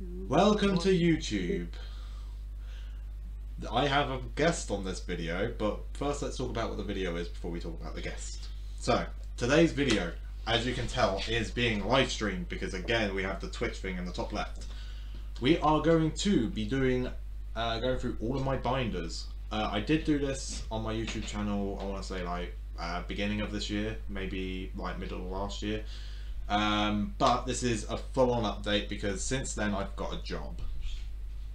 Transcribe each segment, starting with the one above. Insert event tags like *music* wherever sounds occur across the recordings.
Welcome to YouTube. I have a guest on this video, but first let's talk about what the video is before we talk about the guest. So, today's video, as you can tell, is being live streamed because again we have the Twitch thing in the top left. We are going to be doing, uh, going through all of my binders. Uh, I did do this on my YouTube channel, I want to say like uh, beginning of this year, maybe like middle of last year. Um, but this is a full-on update because since then I've got a job.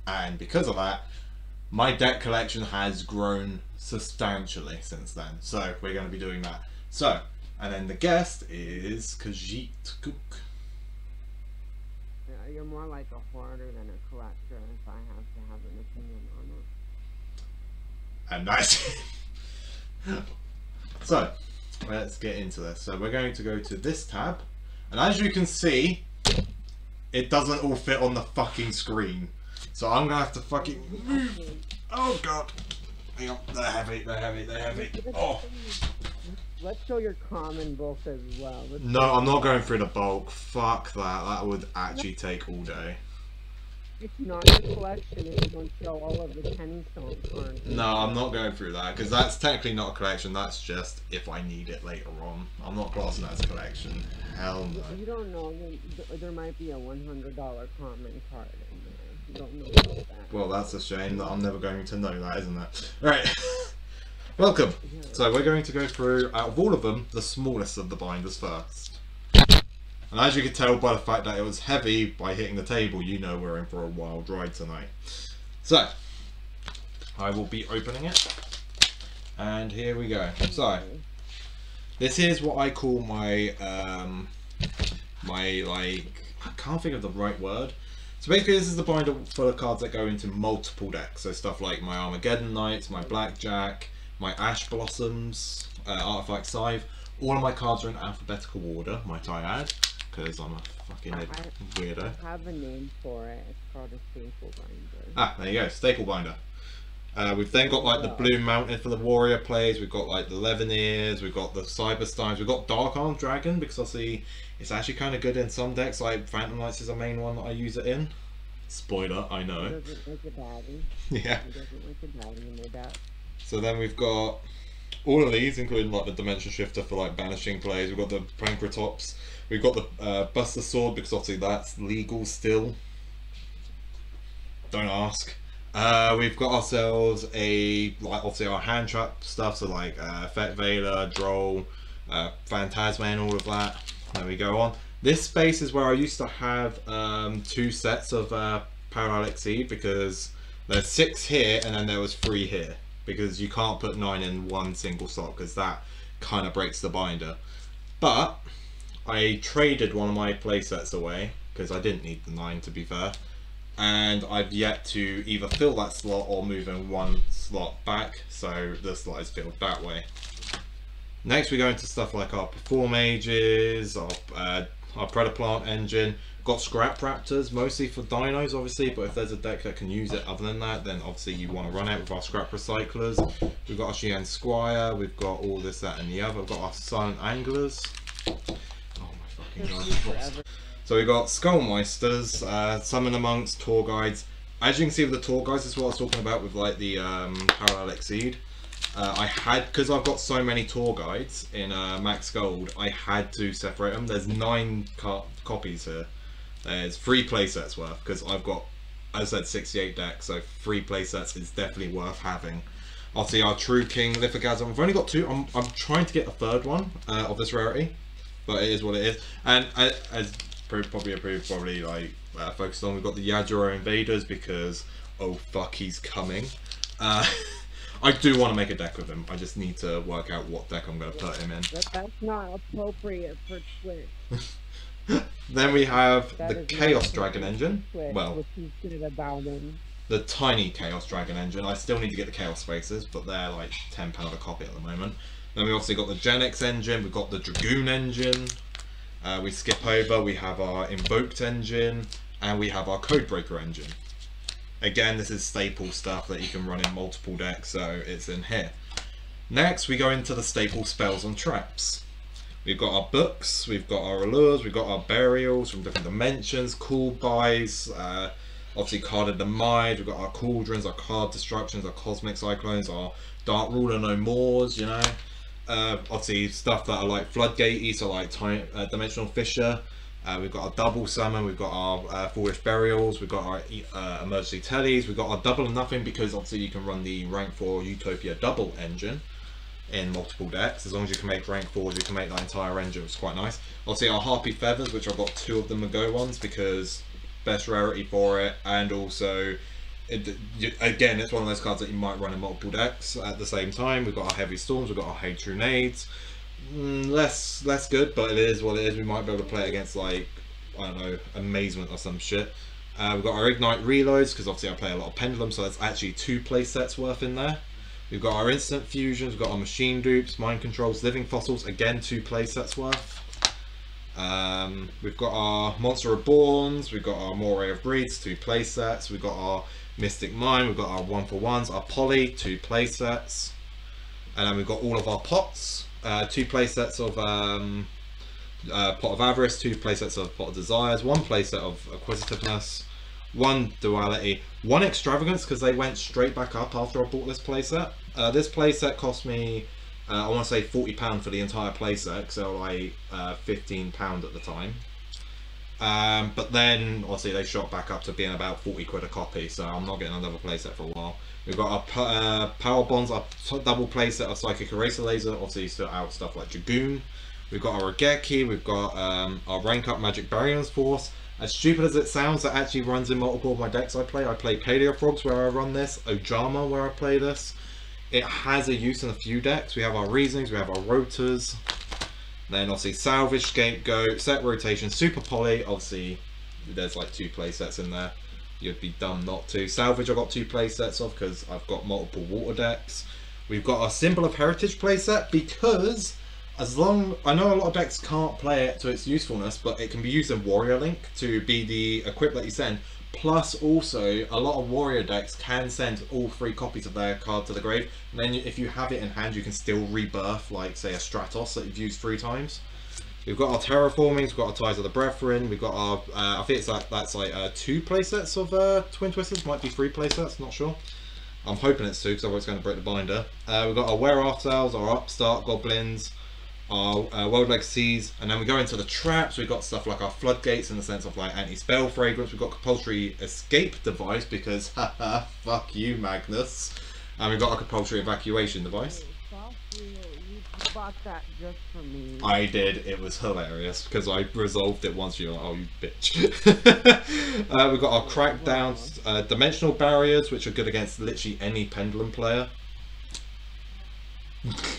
And because of that, my deck collection has grown substantially since then. So we're going to be doing that. So, and then the guest is Khajiit Cook. You're more like a hoarder than a collector if I have to have an opinion on it. And that's *laughs* So, let's get into this. So we're going to go to this tab. And as you can see, it doesn't all fit on the fucking screen. So I'm gonna have to fucking move. Oh god. Hang on, they're heavy, they're heavy, they're heavy. Oh. Let's show your common bulk as well. Let's No, I'm not going through the bulk. Fuck that. That would actually take all day. It's not your collection if you don't show all of the Kenny songs aren't. No, I'm not going through that because that's technically not a collection. That's just if I need it later on. I'm not classing that as a collection. Hell no. You don't know. There, might be a $100 common card in there. You don't know that. Well, that's a shame that I'm never going to know that, isn't it? Right. *laughs* Welcome. So we're going to go through, out of all of them, the smallest of the binders first. And as you can tell by the fact that it was heavy by hitting the table, you know we're in for a wild ride tonight. So, I will be opening it. And here we go. So, this is what I call my, um, my, like, I can't think of the right word. So basically this is the binder full of cards that go into multiple decks. So stuff like my Armageddon Knights, my Blackjack, my Ash Blossoms, uh, Artifact Scythe. All of my cards are in alphabetical order, might I add, because I'm a fucking ed- weirdo. I have a name for it. It's called a staple binder. Ah, there you go, staple binder. Uh, we've then got like the blue Mountain for the warrior plays. We've got like the Levineers. We've got the Cyber Steins. We've got Dark Armed Dragon because I see it's actually kind of good in some decks. Like Phantom Knights is the main one that I use it in. Spoiler, I He know. doesn't like a daddy. *laughs* Yeah. He doesn't like a daddy, you know that. So then we've got all of these, including like the Dimension Shifter for like banishing plays. We've got the Pankratops. We've got the uh, Buster Sword because obviously that's legal still. Don't ask. Uh, we've got ourselves a like obviously our hand trap stuff, so like uh, Effect Veiler, Droll, uh, Phantasma, and all of that. There we go on. This space is where I used to have um, two sets of uh, because there's six here and then there was three here because you can't put nine in one single slot because that kind of breaks the binder. But I traded one of my playsets away because I didn't need the nine to be fair, and I've yet to either fill that slot or move in one slot back, so the slot is filled that way. Next, we go into stuff like our Performages, our, uh, our Predaplant engine. Got Scrap Raptors, mostly for dinos, obviously, but if there's a deck that can use it other than that, then obviously you want to run it with our Scrap Recyclers. We've got our Chien Squire, we've got all this, that, and the other. We've got our Silent Anglers. Oh my fucking god. So we got Skullmeisters, uh, Summon Amongst, Tour Guides. As you can see with the Tour Guides, this is what I was talking about with like the um, Parallel Exceed. Uh, I had, because I've got so many Tour Guides in uh, Max Gold, I had to separate them. There's nine co- copies here. There's three playsets worth, because I've got, as I said, 68 decks, so three playsets is definitely worth having. Obviously our True King Lithosagym, I've only got two, I'm, I'm trying to get a third one uh, of this rarity but it is what it is. And I, as pro- probably approved, probably like uh, focused on, we've got the Yajiro Invaders because oh fuck, he's coming. Uh, *laughs* I do want to make a deck with him. I just need to work out what deck I'm going to put him in. But that's not appropriate for Twitch. *laughs* Then we have That the Chaos Dragon engine. Twitch, Well, which is good about him. the tiny Chaos Dragon engine. I still need to get the Chaos Spaces, but they're like £10 a copy at the moment. Then we obviously got the Genex engine, we've got the Dragoon engine. Uh, we skip over, we have our Invoked engine, and we have our Codebreaker engine. Again, this is staple stuff that you can run in multiple decks, so it's in here. Next, we go into the staple spells and traps. We've got our books, we've got our allures, we've got our burials from different dimensions, cool buys, uh, obviously carded the Mind, we've got our cauldrons, our card destructions, our cosmic cyclones, our dark ruler no mores, you know. Uh, obviously stuff that are like floodgatey, so like time, uh, dimensional fissure. Uh, we've got our double summon, we've got our uh, foolish burials, we've got our uh, emergency tellies, we've got our double nothing because obviously you can run the rank 4 Utopia double engine in multiple decks. As long as you can make rank 4s, you can make that entire engine, is quite nice. Obviously our Harpy Feathers, which I've got two of them are go ones because best rarity for it, and also it, again, it's one of those cards that you might run in multiple decks at the same time. We've got our heavy storms, we've got our hey trunades. Mm, less less good, but it is what it is. We might be able to play it against like I don't know, amazement or some shit. Uh, we've got our Igknight reloads because obviously I play a lot of pendulum, so that's actually two play sets worth in there. We've got our instant fusions, we've got our machine dupes, mind controls, living fossils, again two play sets worth. Um, we've got our monster reborns, we've got our moray of greeds, two play sets. We've got our mystic Mine, we've got our one for ones, our poly, two play sets, and then we've got all of our pots, uh, two play sets of um, uh, pot of avarice, two play sets of pot of desires, one play set of acquisitiveness, one duality, one extravagance because they went straight back up after I bought this playset. Uh, this playset cost me, uh, I want to say £40 for the entire playset because they were like uh, £15 at the time. Um, but then obviously they shot back up to being about 40 quid a copy, so I'm not getting another playset for a while. We've got our uh, Power Bonds, our double playset of Psychic Eraser Laser, obviously still out stuff like Dragoon. We've got our Raigeki, we've got um, our Rank Up Magic Barian's Force. As stupid as it sounds, that actually runs in multiple of my decks I play. I play Paleo Frogs where I run this, Ojama where I play this. It has a use in a few decks. We have our Reasonings, we have our Rotors. Then obviously Salvage, Scapegoat, Set Rotation, Super Poly. Obviously there's like two play sets in there. You'd be dumb not to. Salvage I've got two play sets of because I've got multiple water decks. We've got our Symbol of Heritage playset because as long I know a lot of decks can't play it to its usefulness, but it can be used in Warrior Link to be the equip that you send. Plus, also a lot of Warrior decks can send all three copies of their card to the grave. And then, if you have it in hand, you can still rebirth, like say a Stratos that you've used three times. We've got our terraformings, we've got our ties of the brethren, we've got our uh, I think it's like that's like uh, two playsets of uh, twin twisters, might be three playsets, not sure. I'm hoping it's two because otherwise it's going to break the binder. Uh, we've got our wear cells, our upstart goblins, our uh, world legacies, and then we go into the traps. We've got stuff like our floodgates in the sense of like anti-spell fragrance. We've got compulsory escape device because *laughs* haha, fuck you, Magnus. And we've got a compulsory evacuation device. You bought that just for me. I did. It was hilarious because I resolved it once. You're like, oh, you bitch. *laughs* uh, we've got our crackdowns, uh, dimensional barriers, which are good against literally any pendulum player.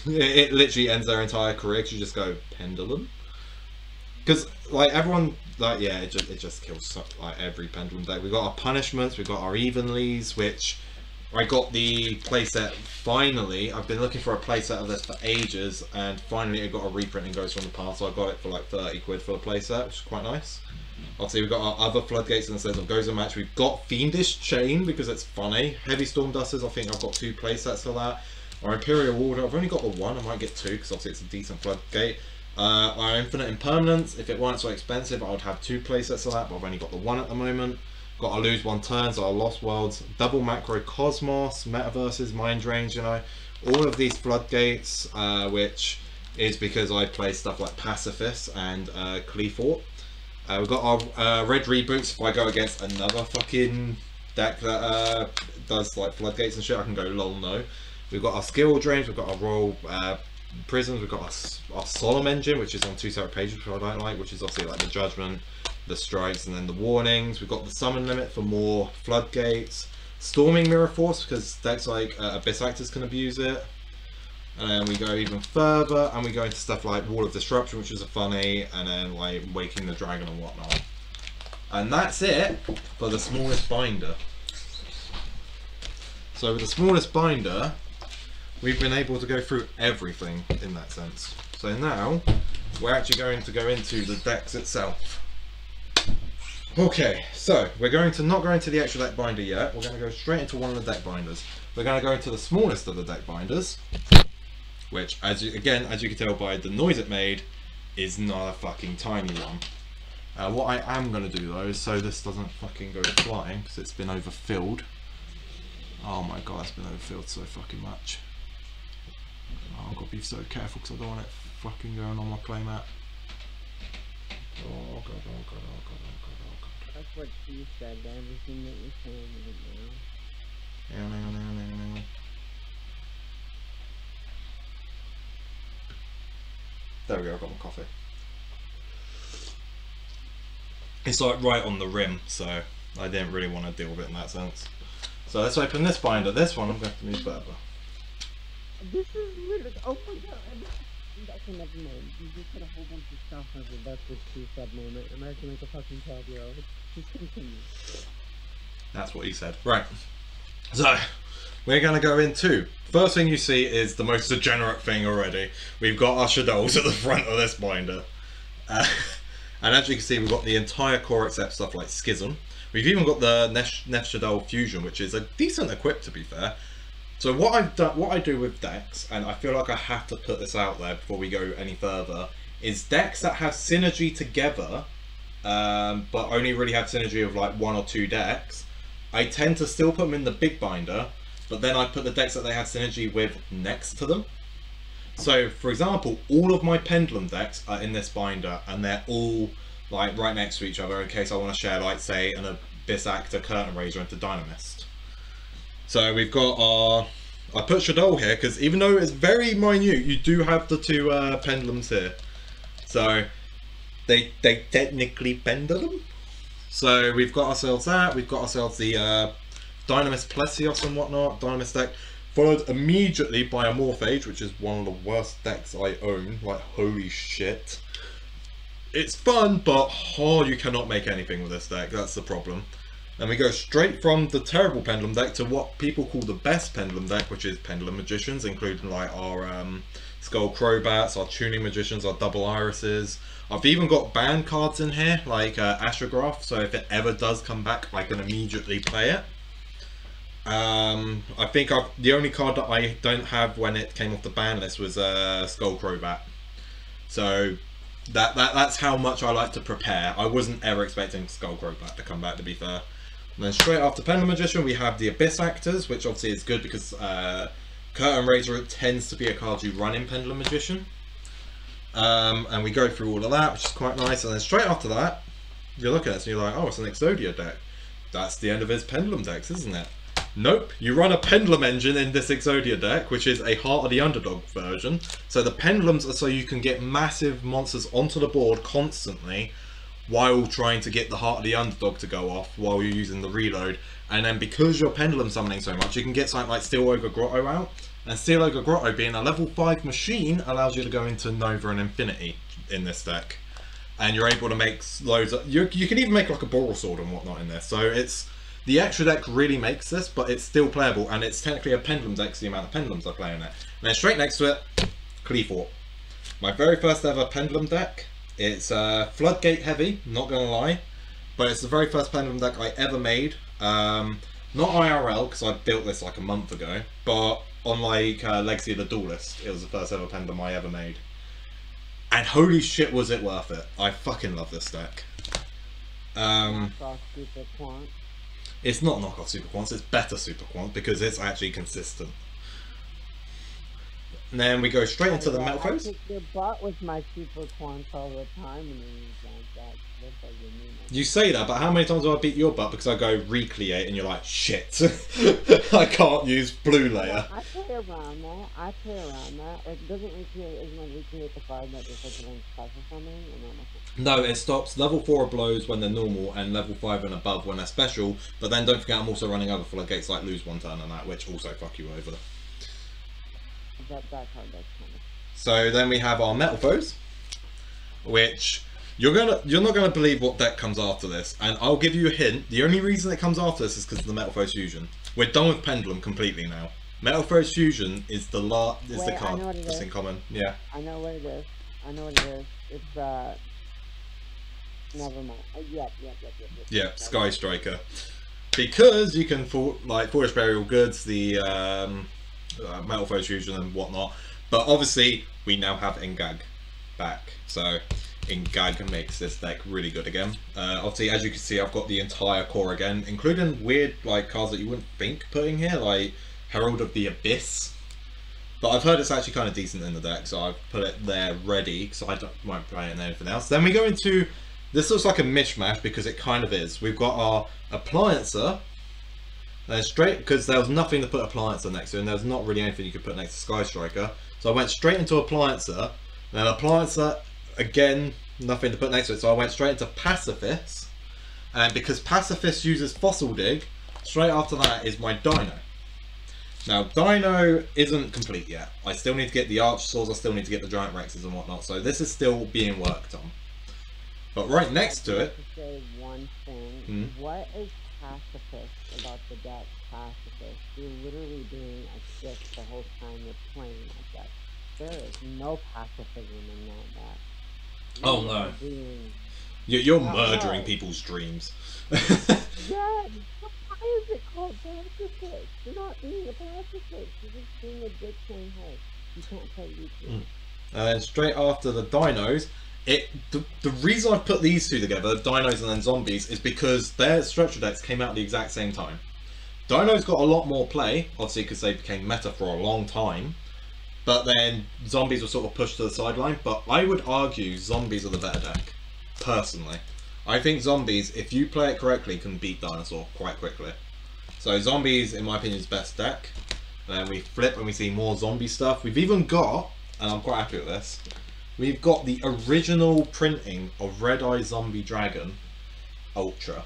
It, it literally ends their entire career because you just go pendulum. Because like everyone, like yeah, it just it just kills like every pendulum deck. We got our punishments, we got our evenlies, which I got the playset finally. I've been looking for a playset of this for ages, and finally it got a reprint and Ghosts From the Past. So I got it for like 30 quid for the playset, which is quite nice. Obviously, we've got our other floodgates and sense of Gozen Match. We've got Fiendish Chain because it's funny. Heavy Storm Dusters, I think I've got two playsets for that. Our Imperial Order, I've only got the one, I might get two because obviously it's a decent floodgate. Uh, our Infinite Impermanence, if it weren't so expensive, I would have two playsets of that, but I've only got the one at the moment. Got our Lose One Turns, our Lost Worlds, Double Macro Cosmos, Metaverses, Mind Drains, you know, all of these floodgates, uh, which is because I play stuff like Pacifist and uh, Qliphort. Uh, we've got our uh, red reboots. If I go against another fucking deck that uh, does like floodgates and shit, I can go lol no. We've got our skill drains, we've got our royal uh, prisms, we've got our, our solemn engine, which is on two separate pages, which I don't like, which is obviously like the judgment, the strikes, and then the warnings. We've got the summon limit for more floodgates. Storming mirror force because decks like uh, abyss actors can abuse it. And then we go even further, and we go into stuff like Wall of Disruption, which is a funny, and then like Waking the Dragon and whatnot. And that's it for the smallest binder. So with the smallest binder, we've been able to go through everything in that sense. So now, we're actually going to go into the decks itself. Okay, so we're going to not go into the actual deck binder yet, we're going to go straight into one of the deck binders. We're going to go into the smallest of the deck binders, which, as you, again, as you can tell by the noise it made, is not a fucking tiny one. Uh, what I am going to do though is so this doesn't fucking go flying because it's been overfilled. Oh my god, it's been overfilled so fucking much. Oh, I've got to be so careful because I don't want it fucking going on my playmat. Oh god, oh god, oh god, oh god, oh god. That's what she said. Everything that you're saying right now. Hang on, hang on, hang on, hang on, hang on. There we go, I've got my coffee. It's like right on the rim, so I didn't really want to deal with it in that sense. So let's open this binder. This one I'm going to have to move better. This is literally. Oh my god. Okay, never mind. You just put a whole bunch of stuff. That's what she said moment. I'm like a fucking 12 year old. Just continue. That's what he said. Right. So, we're going to go into. First thing you see is the most degenerate thing already. We've got our Shaddolls at the front of this binder. Uh, *laughs* and as you can see, we've got the entire core except stuff like Schism. We've even got the Nephe Shaddoll Fusion, which is a decent equip to be fair. So what I've done, what I do with decks, and I feel like I have to put this out there before we go any further, is decks that have synergy together, um, but only really have synergy of like one or two decks. I tend to still put them in the big binder, but then I put the decks that they have synergy with next to them. So, for example, all of my Pendulum decks are in this binder, and they're all like right next to each other in case I want to share, like, say, an Abyss Actor, Curtain Raiser into Dinomist. So we've got our. I put Shaddoll here because even though it's very minute, you do have the two uh, pendulums here. So they they technically pendulum. So we've got ourselves that. We've got ourselves the uh, Dynamis Plesios and whatnot. Dynamis deck. Followed immediately by a Morphage, which is one of the worst decks I own. Like, holy shit. It's fun, but oh, you cannot make anything with this deck. That's the problem. And we go straight from the terrible Pendulum deck to what people call the best Pendulum deck, which is Pendulum Magicians, including like our um, Skullcrobats, our Tuning Magicians, our Double Irises. I've even got banned cards in here, like uh, Astrograph, so if it ever does come back, I can immediately play it. Um, I think I've, the only card that I don't have when it came off the ban list was uh, Skullcrobat. So that, that that's how much I like to prepare. I wasn't ever expecting Skullcrobat to come back, to be fair. And then straight after Pendulum Magician, we have the Abyss Actors, which obviously is good because uh, Curtain Raiser tends to be a card you run in Pendulum Magician. Um, and we go through all of that, which is quite nice. And then straight after that, you look at it and you're like, oh, it's an Exodia deck. That's the end of his Pendulum decks, isn't it? Nope, you run a Pendulum engine in this Exodia deck, which is a Heart of the Underdog version. So the Pendulums are so you can get massive monsters onto the board constantly while trying to get the Heart of the Underdog to go off while you're using the reload. And then because you're Pendulum summoning so much, you can get something like Steel Ogre Grotto out. And Steel Ogre Grotto being a level 5 machine allows you to go into Nova and Infinity in this deck. And you're able to make loads of... You, you can even make like a Borrelsword and whatnot in this. So it's... The extra deck really makes this, but it's still playable, and it's technically a Pendulum deck, so the amount of Pendulums I play in it. And then straight next to it, Qliphort. My very first ever Pendulum deck. It's uh, Floodgate heavy, not gonna lie, but it's the very first Pendulum deck I ever made. Um, not IRL, because I built this like a month ago, but on like uh, Legacy of the Duelist, it was the first ever Pendulum I ever made. And holy shit was it worth it. I fucking love this deck. Um, Cross Super Quant. it's not knockoff Super Quants, it's better Super Quant because it's actually consistent. And then we go straight into the Yeah, I kicked your butt with my Super Quant all the time, and you like that. That's you say that, but how many times have I beat your butt because I go recreate and you're like, shit, *laughs* I can't use blue layer. I play around that. I play around that. It doesn't recreate as much recreate the card that just like one special something, and then I No, it stops level 4 blows when they're normal and level 5 and above when they're special, but then don't forget I'm also running other floodgates like lose one turn and that, which also fuck you over. That that card does kind of. So then we have our metal foes, which you're gonna you're not gonna believe what deck comes after this, and I'll give you a hint. The only reason it comes after this is because of the metal foes fusion. We're done with pendulum completely now. Metal foes fusion is the la is the Wait, I card that's in common. Yeah. I know what it is. I know what it is. It's uh. Never mind. Uh, yep, yep, yep, yep, yep. Yeah, yep. Sky Striker. Because you can for like Foolish Burial Goods, the um, uh, Metal Foes Fusion and whatnot. But obviously, we now have Engage. back. So Engage makes this deck really good again. Uh, obviously, as you can see, I've got the entire core again, including weird like cards that you wouldn't think putting here, like Herald of the Abyss. But I've heard it's actually kind of decent in the deck, so I've put it there ready, because I don't, won't play it in anything else. Then we go into, this looks like a mishmash, because it kind of is. We've got our Appliancer, then straight, because there was nothing to put Appliancer next to, and there was not really anything you could put next to Sky Striker. So I went straight into Appliancer, then Appliancer, again, nothing to put next to it, so I went straight into Pacifist, and because Pacifist uses Fossil Dig, straight after that is my Dino. Now, Dino isn't complete yet. I still need to get the Archosaurs, I still need to get the Giant Rexes and whatnot, so this is still being worked on. But right next to it... To say one thing, Hmm? what is pacifist about the deck pacifist? You're literally doing a stick the whole time you're playing like that. There is no pacifism in that deck. Oh, no. you- You're Oh, murdering no. people's dreams. *laughs* Yeah, *laughs* why is it called pacifist? You're not being a pacifist. You're just being a dick saying, hey, you can't play YouTube. Mm. And straight after the dinos, it the, the reason I've put these two together, dinos and then zombies, is because their structure decks came out at the exact same time. Dinos got a lot more play, obviously because they became meta for a long time, but then zombies were sort of pushed to the sideline. But I would argue zombies are the better deck, personally. I think zombies, if you play it correctly, can beat dinosaur quite quickly. So zombies, in my opinion, is best deck. And then we flip and we see more zombie stuff. We've even got, and I'm quite happy with this, we've got the original printing of Red Eye Zombie Dragon Ultra.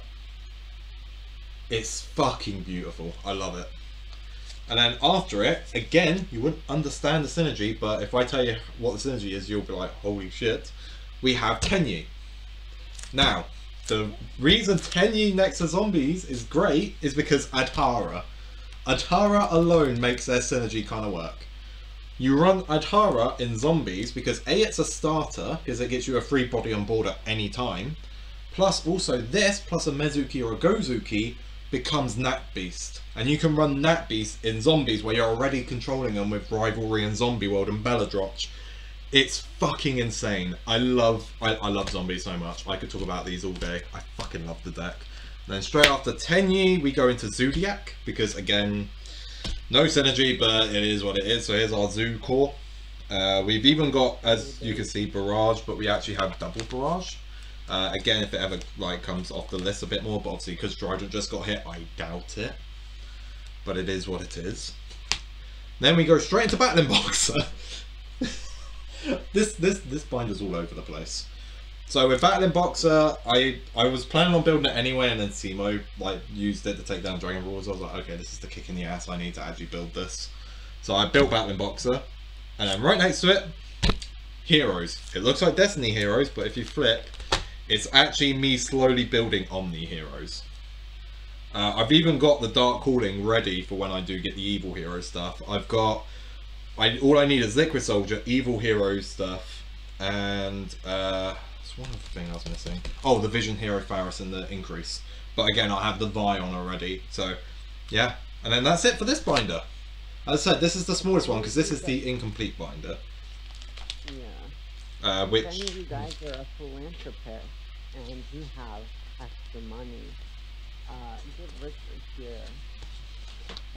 It's fucking beautiful. I love it. And then after it, again, you wouldn't understand the synergy, but if I tell you what the synergy is, you'll be like, holy shit. We have Tenyi. Now, the reason Tenyi next to zombies is great is because Adhara. Adhara alone makes their synergy kind of work. You run Adhara in zombies because A, it's a starter because it gets you a free body on board at any time. Plus, also this plus a Mezuki or a Gozuki becomes Nat Beast. And you can run Nat Beast in zombies where you're already controlling them with Rivalry and Zombie World and Balerdroch. It's fucking insane. I love I, I love zombies so much. I could talk about these all day. I fucking love the deck. Then straight after Tenyi, we go into Zodiac because again, no synergy, but it is what it is. So here's our Zoo core. Uh, we've even got, as you can see, Barrage, but we actually have double Barrage. Uh, again, if it ever like comes off the list a bit more, but obviously because Drident just got hit, I doubt it. But it is what it is. Then we go straight into Battling Boxer. *laughs* this this this binder's all over the place. So with Battling Boxer, I I was planning on building it anyway, and then Simo like used it to take down Dragon Balls. I was like, okay, this is the kick in the ass. I need to actually build this. So I built Battling Boxer, and then right next to it, Heroes. It looks like Destiny Heroes, but if you flip, it's actually me slowly building Omni Heroes. Uh, I've even got the Dark Calling ready for when I do get the Evil Hero stuff. I've got, I all I need is Liquid Soldier, Evil Hero stuff, and uh, one other thing I was missing. Oh, the Vision Hero Faris and the Increase. But again, I have the Vi on already, so yeah. And then that's it for this binder. As I said, this is the smallest one because this is the incomplete binder, Yeah. uh, If which any of you guys are a philanthropist and you have extra money, uh, give Richard here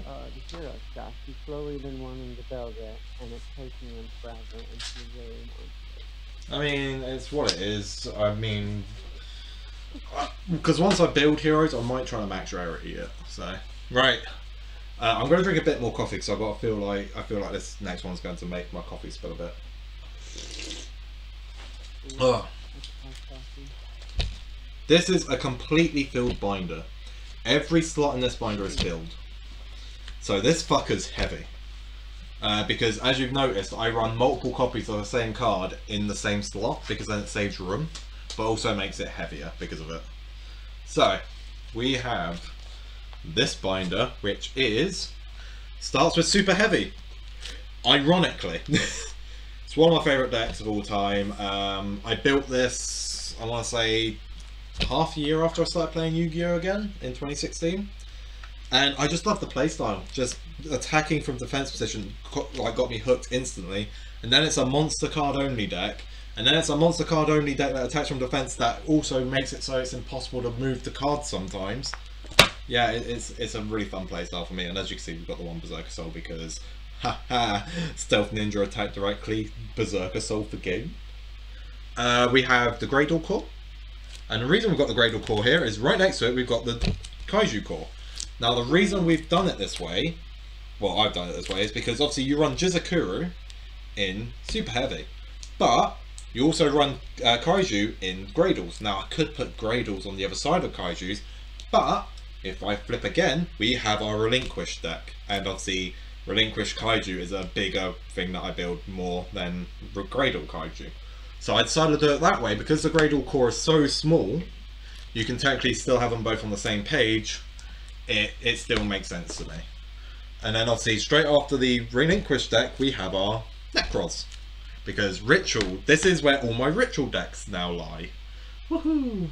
uh, the hero stuff. He's slowly been wanting to build it, and it's taking him forever, and he really wants. I mean, it's what it is. I mean, because once I build heroes, I might try to max rarity it. So, right. Uh, I'm going to drink a bit more coffee because I've got to feel like I feel like this next one's going to make my coffee spill a bit. Ooh, Ugh. that's hot coffee. This is a completely filled binder. Every slot in this binder is filled. So this fucker's heavy. Uh, because as you've noticed, I run multiple copies of the same card in the same slot because then it saves room, but also makes it heavier because of it. So, we have this binder, which is starts with super heavy. Ironically, *laughs* it's one of my favorite decks of all time. Um, I built this, I want to say, half a year after I started playing Yu-Gi-Oh again in 2016, and I just love the playstyle. Just attacking from defense position, like got me hooked instantly. And then it's a monster card only deck, And then it's a monster card only deck that attacks from defense that also makes it so it's impossible to move the cards sometimes. Yeah, it, it's it's a really fun playstyle for me. And as you can see, we've got the one Berserker Soul because, *laughs* haha, Stealth Ninja attack directly, Berserker Soul for game. Uh, we have the Door Core. And the reason we've got the Grey Core here is right next to it, we've got the Kaiju Core. Now, the reason we've done it this way, well, I've done it this way, is because obviously you run Jizakuru in Super Heavy. But you also run uh, Kaiju in Gradles. Now, I could put Gradles on the other side of Kaijus, but if I flip again, we have our Relinquish deck. And obviously, Relinquish Kaiju is a bigger thing that I build more than Gradle Kaiju. So I decided to do it that way because the Gradle core is so small, you can technically still have them both on the same page. It, it still makes sense to me. And then obviously straight after the Relinquish deck, we have our Nekroz. Because Ritual, this is where all my Ritual decks now lie. Woohoo!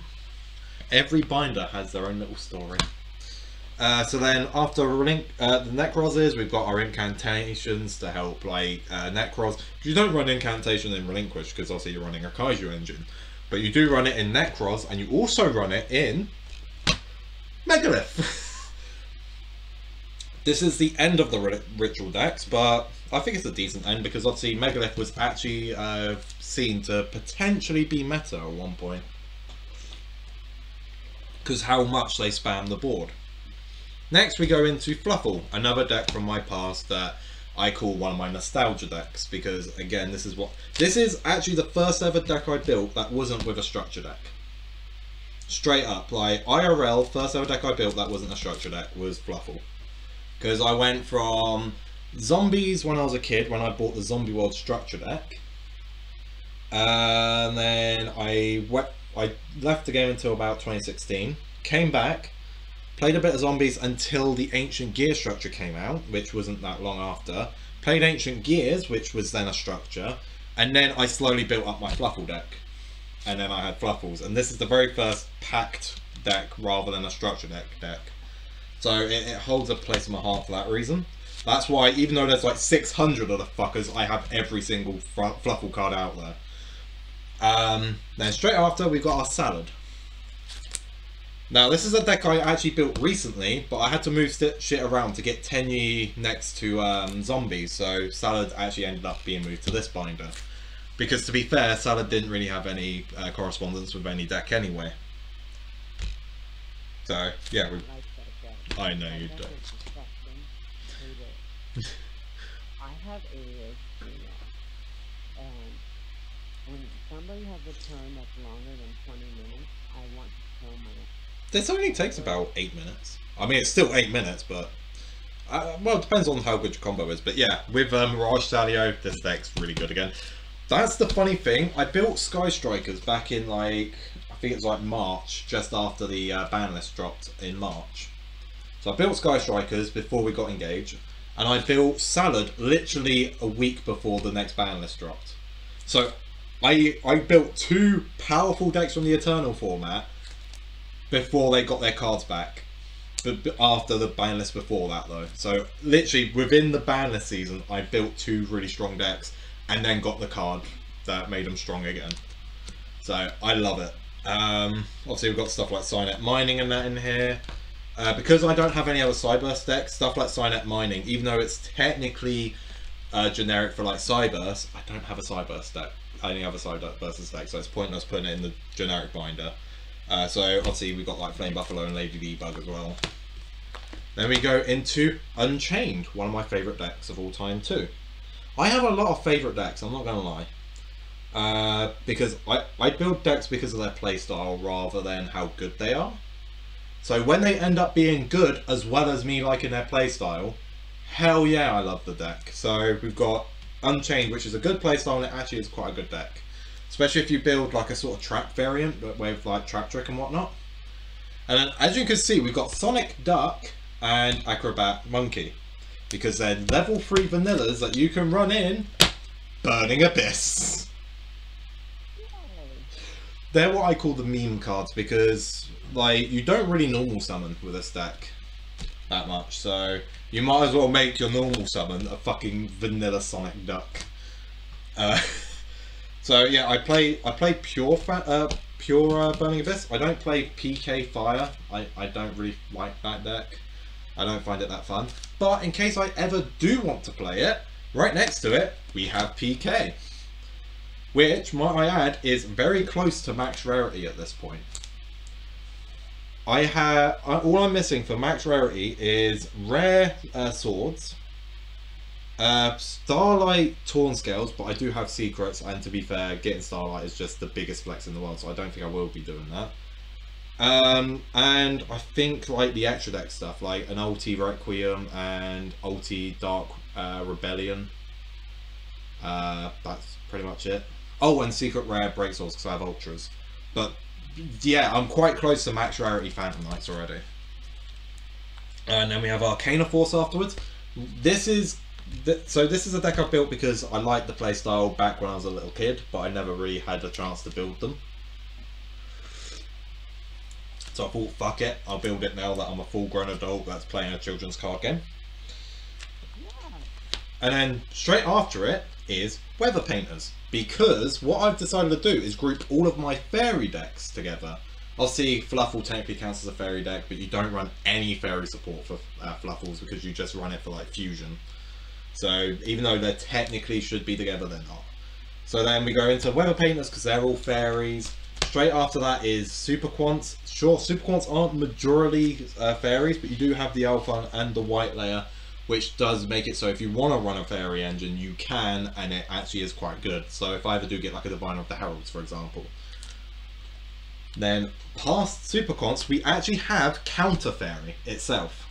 Every binder has their own little story. Uh, so then after relink, uh, the Necroses, we've got our incantations to help like uh, Nekroz. You don't run incantation in Relinquish because obviously you're running a Kaiju engine. But you do run it in Nekroz and you also run it in Megalith. *laughs* this is the end of the ritual decks, but I think it's a decent end because obviously Megalith was actually uh, seen to potentially be meta at one point. Because how much they spam the board. Next we go into Fluffal, another deck from my past that I call one of my nostalgia decks because again this is what this is actually the first ever deck I built that wasn't with a structure deck. Straight up, like IRL, first ever deck I built that wasn't a structure deck was Fluffal. Because I went from zombies when I was a kid when I bought the Zombie World structure deck. Uh, and then I went I left the game until about 2016, came back, Played a bit of Zombies until the Ancient Gear structure came out, which wasn't that long after. Played Ancient Gears, which was then a structure. And then I slowly built up my Fluffal deck. And then I had Fluffals. And this is the very first packed deck rather than a structure deck deck. So it, it holds a place in my heart for that reason. That's why, even though there's like 600 of the fuckers, I have every single Fluffal card out there. Um, then straight after, we've got our Salad. Now, this is a deck I actually built recently, but I had to move shit around to get Tenyi next to um, Zombies, so Salad actually ended up being moved to this binder. Because to be fair, Salad didn't really have any uh, correspondence with any deck anyway. So, yeah. We... I know you don't. I have a and when somebody has a turn that's longer than 20 minutes, I want to kill my this only takes about eight minutes. I mean, it's still eight minutes, but uh, well, it depends on how good your combo is. But yeah, with um, Mirage Salio, this deck's really good again. That's the funny thing. I built Sky Strikers back in like I think it was like March, just after the uh, ban list dropped in March. So I built Sky Strikers before we got engaged, and I built Salad literally a week before the next ban list dropped. So I I built two powerful decks from the Eternal format before they got their cards back. But after the ban list before that though. So literally within the ban list season I built two really strong decks and then got the card that made them strong again. So I love it. Um, obviously we've got stuff like Cynet Mining and that in here. Uh, because I don't have any other Cyberse decks, stuff like Cynet Mining, even though it's technically uh, generic for like Cyberse, I don't have a Cyberse deck, any other Cyberse deck, so it's pointless putting it in the generic binder. Uh, so obviously we've got like Flame Buffalo and Lady Ladybug as well. Then we go into Unchained, one of my favourite decks of all time too. I have a lot of favourite decks, I'm not going to lie. Uh, because I, I build decks because of their playstyle rather than how good they are. So when they end up being good as well as me liking their playstyle, hell yeah, I love the deck. So we've got Unchained, which is a good playstyle and it actually is quite a good deck. Especially if you build like a sort of trap variant, but with like trap trick and whatnot. And then, as you can see, we've got Sonic Duck and Acrobat Monkey. Because they're level 3 vanillas that you can run in Burning Abyss. They're what I call the meme cards because like you don't really normal summon with this deck that much. So you might as well make your normal summon a fucking vanilla Sonic Duck. Uh, *laughs* So yeah, I play I play pure uh, pure uh, Burning Abyss. I don't play PK Fire. I, I don't really like that deck. I don't find it that fun. But in case I ever do want to play it, right next to it we have PK, which might I add is very close to max rarity at this point. I have all I'm missing for max rarity is rare uh, swords uh, Starlight Torn Scales, but I do have secrets, and to be fair, getting Starlight is just the biggest flex in the world, so I don't think I will be doing that. Um, and I think like the extra deck stuff, like an Ulti Requiem and Ulti Dark uh, Rebellion. Uh, that's pretty much it. Oh, and Secret Rare Break Swords because I have Ultras. But yeah, I'm quite close to max rarity Phantom Knights already. And then we have Arcana Force afterwards. This is th- so this is a deck I built because I liked the playstyle back when I was a little kid, but I never really had a chance to build them. So I thought, fuck it, I'll build it now that I'm a full-grown adult that's playing a children's card game. And then straight after it is Weather Painters, because what I've decided to do is group all of my fairy decks together. I'll Obviously, Fluffal technically counts as a fairy deck, but you don't run any fairy support for uh, Fluffals because you just run it for like fusion. So even though they technically should be together, they're not. So then we go into Weather Painters because they're all fairies. Straight after that is Super Quants. Sure, Super Quants aren't majority uh, fairies, but you do have the Alpha and the White layer, which does make it so if you want to run a fairy engine, you can, and it actually is quite good. So if I ever do get like a Diviner of the Heralds, for example. Then past Super Quants, we actually have Counter Fairy itself.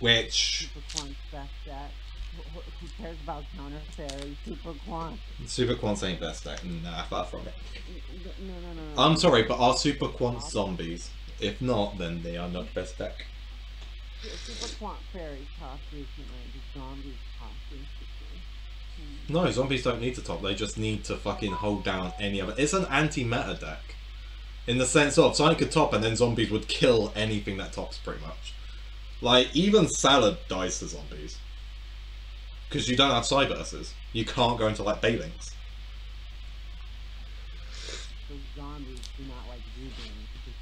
Which Super Quant best deck. Wh- wh- Who cares about counter fairy? Super Quant. Super Quants ain't best deck. Nah, uh, far from it. No, no, no, no. I'm sorry, but are Super Quants zombies? If not, then they are not best deck. Super Quant fairy. The zombies. Hmm. No, zombies don't need to top. They just need to fucking hold down any other. It's an anti-meta deck, in the sense of Sonic could top and then zombies would kill anything that tops, pretty much. Like even Salad dies to zombies because you don't have Cyberses. You can't go into like Bailings. So zombies do not like vegans because.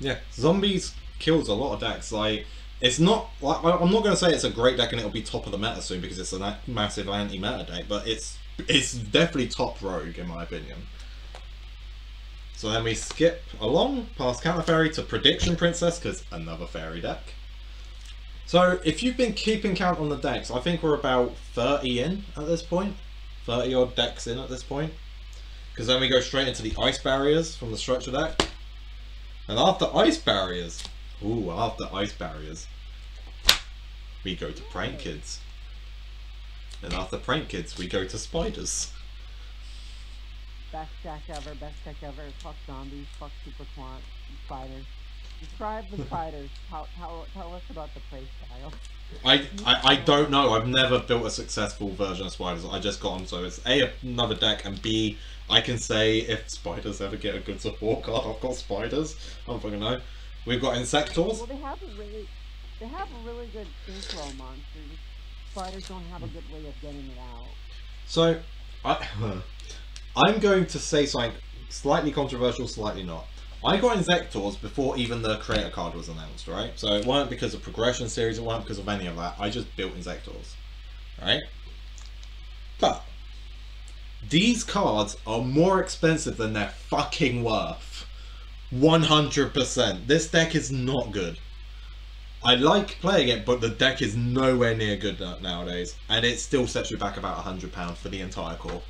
Yeah, zombies kills a lot of decks. Like, it's not like I'm not going to say it's a great deck and it'll be top of the meta soon because it's a massive anti-meta deck, but it's it's definitely top rogue in my opinion. So then we skip along past Counter Fairy to Prediction Princess because another fairy deck. So if you've been keeping count on the decks, I think we're about 30 in at this point. 30 odd decks in at this point. Because then we go straight into the ice barriers from the structure deck. And after ice barriers, ooh, after ice barriers, we go to prank kids. And after prank kids, we go to spiders. Best deck ever, best deck ever. Fuck zombies, fuck super quant, spiders. Describe the spiders. *laughs* How, tell, tell us about the playstyle. I, I I don't know. I've never built a successful version of spiders. I just got them, so it's a another deck, and b I can say if spiders ever get a good support card, I've got spiders. I don't fucking know. We've got inzektors. Well, they have a really, they have a really good synchro monsters. Spiders don't have a good way of getting it out. So, I, *laughs* I'm going to say something slightly controversial, slightly not. I got Inzektors before even the creator card was announced, right? So it weren't because of progression series, it weren't because of any of that. I just built Inzektors, right? But these cards are more expensive than they're fucking worth. 100%. This deck is not good. I like playing it, but the deck is nowhere near good nowadays, and it still sets you back about £100 for the entire core.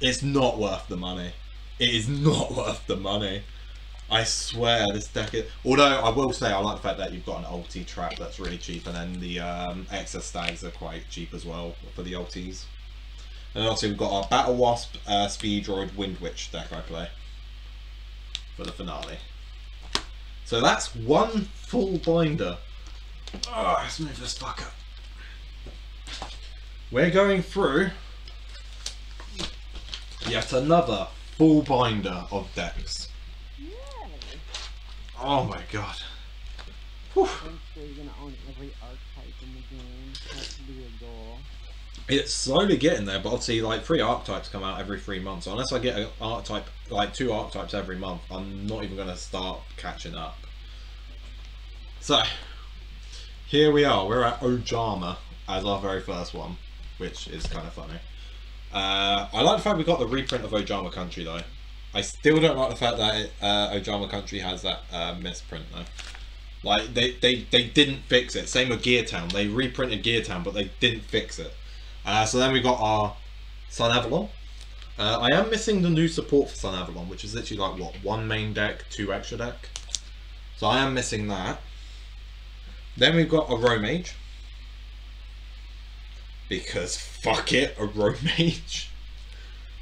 It's not worth the money. It is not *laughs* worth the money. I swear, this deck is. Although I will say, I like the fact that you've got an ulti trap that's really cheap, and then the um, Exa-Stags are quite cheap as well for the ultis. And also, we've got our Battle Wasp, uh, Speed Droid, Wind Witch deck I play for the finale. So that's one full binder. Oh, let's move this fucker. We're going through yet another full binder of decks. Oh my god. Whew. Eventually, you're gonna own every archetype in the game. That should be your goal. It's slowly getting there, but obviously, like three archetypes come out every three months. So unless I get an archetype, like two archetypes every month, I'm not even going to start catching up. So here we are. We're at Ojama as our very first one, which is kind of funny. Uh, I like the fact we got the reprint of Ojama Country though. I still don't like the fact that it, uh, Ojama Country has that uh, misprint though. Like they, they, they didn't fix it. Same with Gear Town. They reprinted Gear Town, but they didn't fix it. Uh, so then we got our Sunavalon. Uh, I am missing the new support for Sunavalon, which is literally like what one main deck, two extra deck. So I am missing that. Then we've got Aromage. Because fuck it, Aromage. *laughs*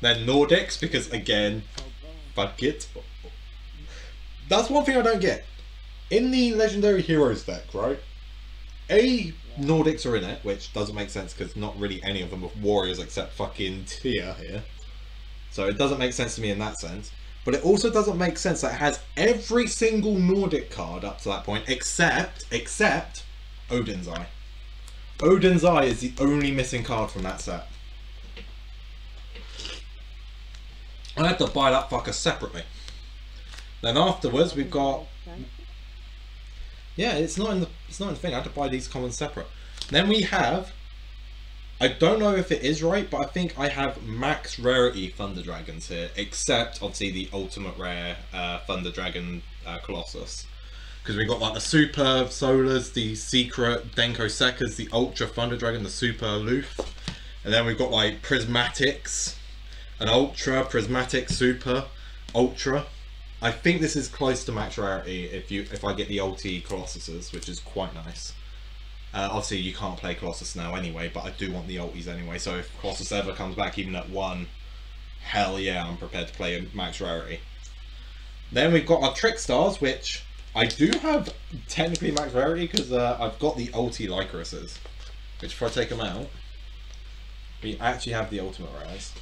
Then Nordics, because again, fuck it. That's one thing I don't get. In the Legendary Heroes deck, right? A, Nordics are in it, which doesn't make sense because not really any of them are warriors except fucking Tia here. So it doesn't make sense to me in that sense. But it also doesn't make sense that it has every single Nordic card up to that point except, except Odin's Eye. Odin's Eye is the only missing card from that set. I had to buy that fucker separately. Then afterwards we've got yeah, it's not in the it's not in the thing. I had to buy these commons separate. Then we have I don't know if it is right, but I think I have max rarity Thunder Dragons here, except obviously the ultimate rare uh, Thunder Dragon uh, Colossus. Because we've got like the Super Solars, the Secret Denko Sekkas, the Ultra Thunder Dragon, the Super Aloof. And then we've got like Prismatics, an Ultra, Prismatic, Super, Ultra. I think this is close to max rarity if you if I get the ulti Colossuses, which is quite nice. Uh, obviously, you can't play Colossus now anyway, but I do want the ultis anyway. So if Colossus ever comes back, even at one, hell yeah, I'm prepared to play max rarity. Then we've got our Trickstars, which I do have technically max rarity because uh, I've got the ulti Lycruses, which if I take them out, we actually have the ultimate rares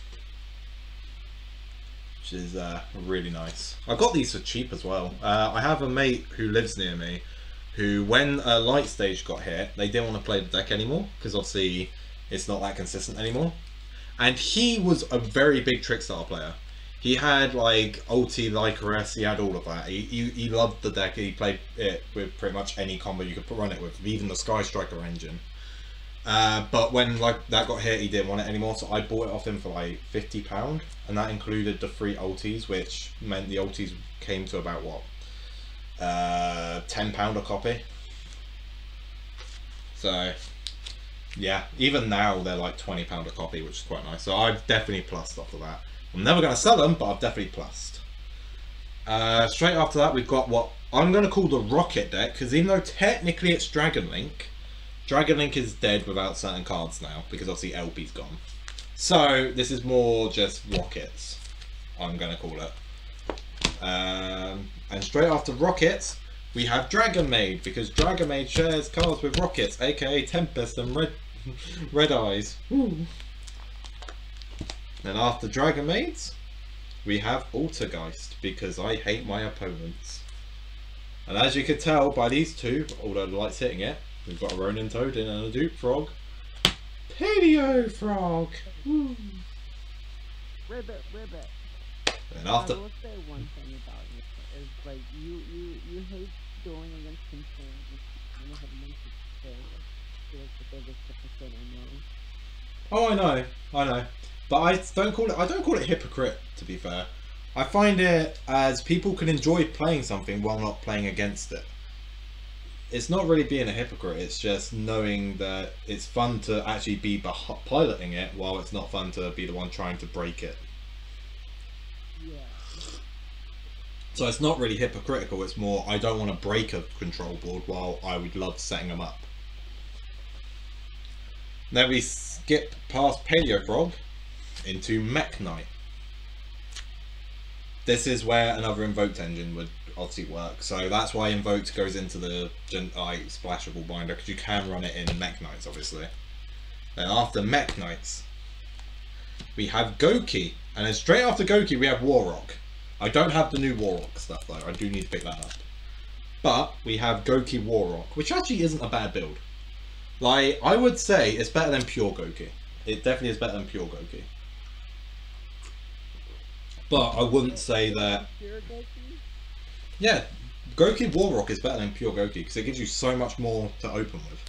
which is uh, really nice. I got these for cheap as well. Uh, I have a mate who lives near me, who when uh, Light Stage got hit, they didn't want to play the deck anymore because obviously it's not that consistent anymore. And he was a very big Trickstar player. He had like ulti, Lycoris, he had all of that. He, he, he loved the deck. He played it with pretty much any combo you could run it with, even the Sky Striker engine. Uh, but when like that got hit, he didn't want it anymore, so I bought it off him for like fifty pound, and that included the free ultis, which meant the ultis came to about what, uh, ten pound a copy. So, yeah, even now they're like twenty pound a copy, which is quite nice. So I've definitely plussed off of that. I'm never gonna sell them, but I've definitely plussed. Uh, straight after that, we've got what I'm gonna call the Rocket deck, because even though technically it's Dragon Link. Dragon Link is dead without certain cards now because obviously Elpy's gone. So this is more just rockets. I'm gonna call it. Um, and straight after rockets, we have Dragon Maid because Dragon Maid shares cards with rockets, aka Tempest and Red *laughs* Red Eyes. Then after Dragon Maids, we have Altergeist because I hate my opponents. And as you can tell by these two, although the light's hitting it, We've got a Ronintoadin and a Dupe Frog. Paleo Frog! Ribbit, ribbit. And after. I will say one thing about you is like you you you hate going against control. You have mentioned the biggest deficit I know. Oh, I know, I know. But I don't call it. I don't call it hypocrite. To be fair, I find it as people can enjoy playing something while not playing against it. It's not really being a hypocrite. It's just knowing that it's fun to actually be beh- piloting it, while it's not fun to be the one trying to break it. Yeah. So it's not really hypocritical. It's more I don't want to break a control board while I would love setting them up. Now we skip past Paleo Frog into Mekk-Knight. This is where another invoked engine would obviously work. So that's why invoked goes into the like splashable binder because you can run it in Mekk-Knights, obviously. Then after Mekk-Knights, we have Goki, and then straight after Goki we have Warrock. I don't have the new Warrock stuff though. I do need to pick that up. But we have Goki Warrock, which actually isn't a bad build. Like I would say, it's better than pure Goki. It definitely is better than pure Goki. But I wouldn't say that. Yeah, Goki Warrock is better than pure Goki because it gives you so much more to open with.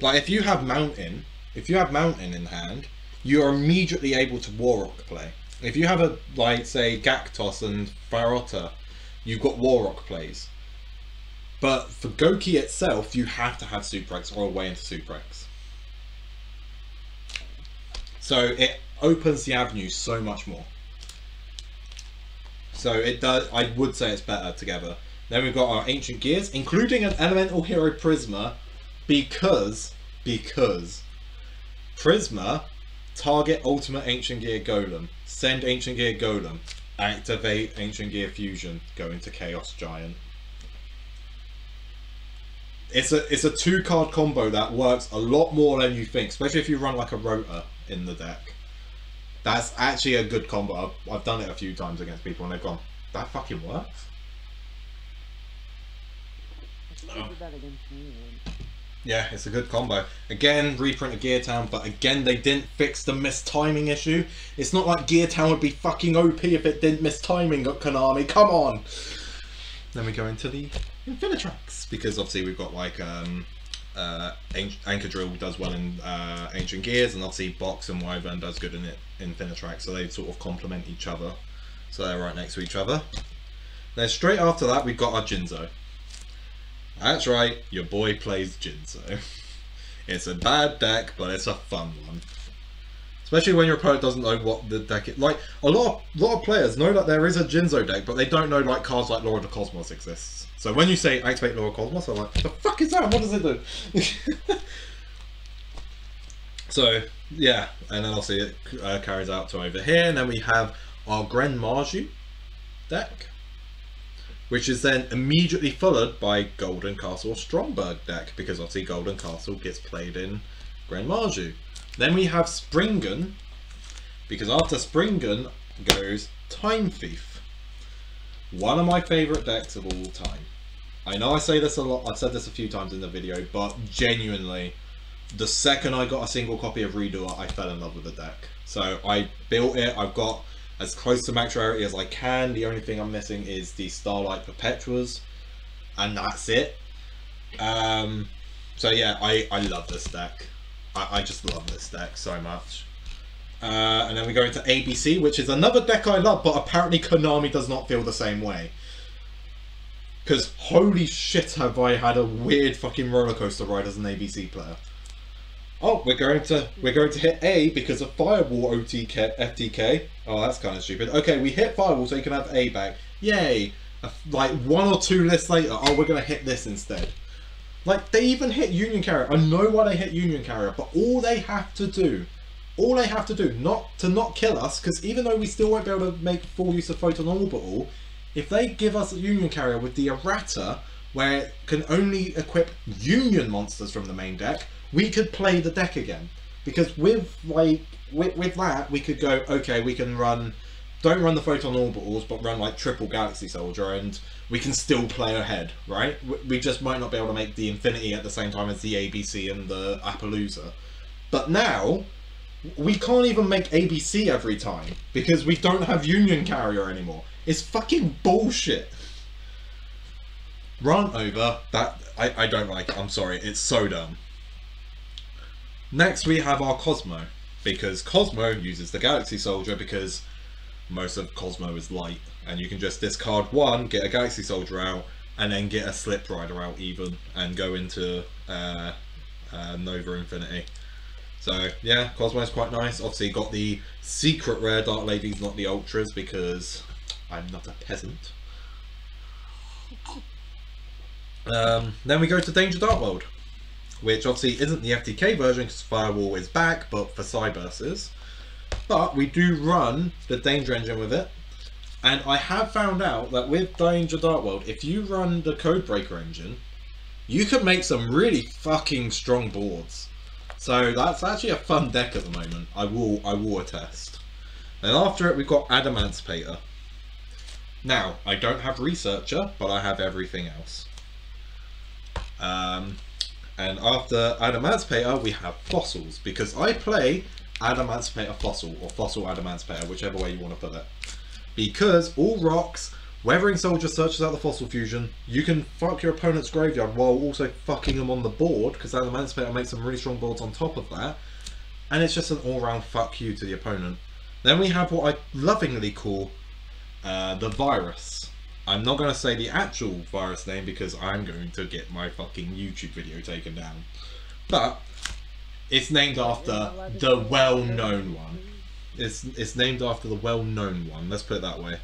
Like if you have Mountain, if you have Mountain in hand, you are immediately able to Warrock play. If you have a like say Gactos and Farota, you've got Warrock plays. But for Goki itself, you have to have Suprex or a way into Suprex. So it opens the avenue so much more. So it does. I would say it's better together. Then we've got our ancient gears, including an elemental hero Prisma, because because Prisma target ultimate ancient gear golem, send ancient gear golem, activate ancient gear fusion, go into chaos giant. It's a it's a two card combo that works a lot more than you think, especially if you run like a rotor in the deck. That's actually a good combo. I've, I've done it a few times against people and they've gone, that fucking works. I think I did that against me once. Yeah, it's a good combo. Again, reprint of Gear Town, but again, they didn't fix the mistiming issue. It's not like Gear Town would be fucking OP if it didn't miss timing, at Konami. Come on! Then we go into the Infinitracks, because obviously we've got like um, uh, Anchor Drill does well in uh, Ancient Gears, and obviously Box and Wyvern does good in it Infinitracks, so they sort of complement each other. So they're right next to each other. Then straight after that, we've got our Jinzo. That's right, your boy plays Jinzo. *laughs* It's a bad deck, but it's a fun one. Especially when your opponent doesn't know what the deck is. Like, a lot of, lot of players know that there is a Jinzo deck, but they don't know like cards like Law of the Cosmos exists. So when you say activate Law of Cosmos, I'm like, the fuck is that? What does it do? *laughs* so, yeah, and then obviously it uh, carries out to over here, and then we have our Gren Maju deck which is then immediately followed by Golden Castle Stromberg deck, because obviously Golden Castle gets played in Gren Maju. Then we have Springans, because after Springans goes Time Thief. One of my favourite decks of all time. I know I say this a lot, I've said this a few times in the video, but genuinely, the second I got a single copy of Redoer, I fell in love with the deck. So I built it, I've got as close to max rarity as I can. The only thing I'm missing is the Starlight Perpetuas, and that's it. Um, so yeah, I, I love this deck. I, I just love this deck so much. Uh, and then we go into ABC, which is another deck I love, but apparently Konami does not feel the same way. Because holy shit have I had a weird fucking roller coaster ride as an ABC player. Oh, we're going to we're going to hit A because of Firewall OTK FTK. Oh, that's kind of stupid. Okay, we hit Firewall so you can have A back. Yay! Like one or two lists later, oh, we're gonna hit this instead. Like they even hit Union Carrier. I know why they hit Union Carrier, but all they have to do, all they have to do, not to not kill us, because even though we still won't be able to make full use of Photon Orbital, if they give us a Union Carrier with the errata, where it can only equip Union monsters from the main deck, we could play the deck again. Because with like with, with that, we could go okay. We can run, don't run the Photon Orbitals, but run like triple Galaxy Soldier, and we can still play ahead, right? We- just might not be able to make the Infinity at the same time as the ABC and the Apollousa. But now, we can't even make ABC every time because we don't have Union Carrier anymore. It's fucking bullshit. Run over that. I, I don't like it. I'm sorry. It's so dumb. Next, we have our Cosmo because Cosmo uses the Galaxy Soldier because most of Cosmo is light, and you can just discard one, get a Galaxy Soldier out, and then get a Slip Rider out even, and go into uh, uh, Nova Infinity. So yeah, Cosmo's quite nice. Obviously, got the secret rare Dark Ladies, not the Ultras, because I'm not a peasant. Um, then we go to Danger Dark World, which obviously isn't the FTK version because Firewall is back, but for Cybursters. But we do run the Danger Engine with it. And I have found out that with Danger Dark World, if you run the Codebreaker engine, you can make some really fucking strong boards. So that's actually a fun deck at the moment. I will I will attest. Then after it we've got Adamantipator. Now, I don't have Researcher, but I have everything else. Um, And after Adamantipator, we have Fossils, because I play Adamantipator Fossil, or Fossil Adamantipator, whichever way you want to put it. Because all rocks, Weathering Soldier searches out the Fossil Fusion, you can fuck your opponent's graveyard while also fucking them on the board, because Adamantipator makes some really strong boards on top of that. And it's just an all-round fuck you to the opponent. Then we have what I lovingly call uh, the virus. I'm not going to say the actual virus name because I'm going to get my fucking YouTube video taken down. But it's named after the well-known one. It's it's named after the well-known one. Let's put it that way.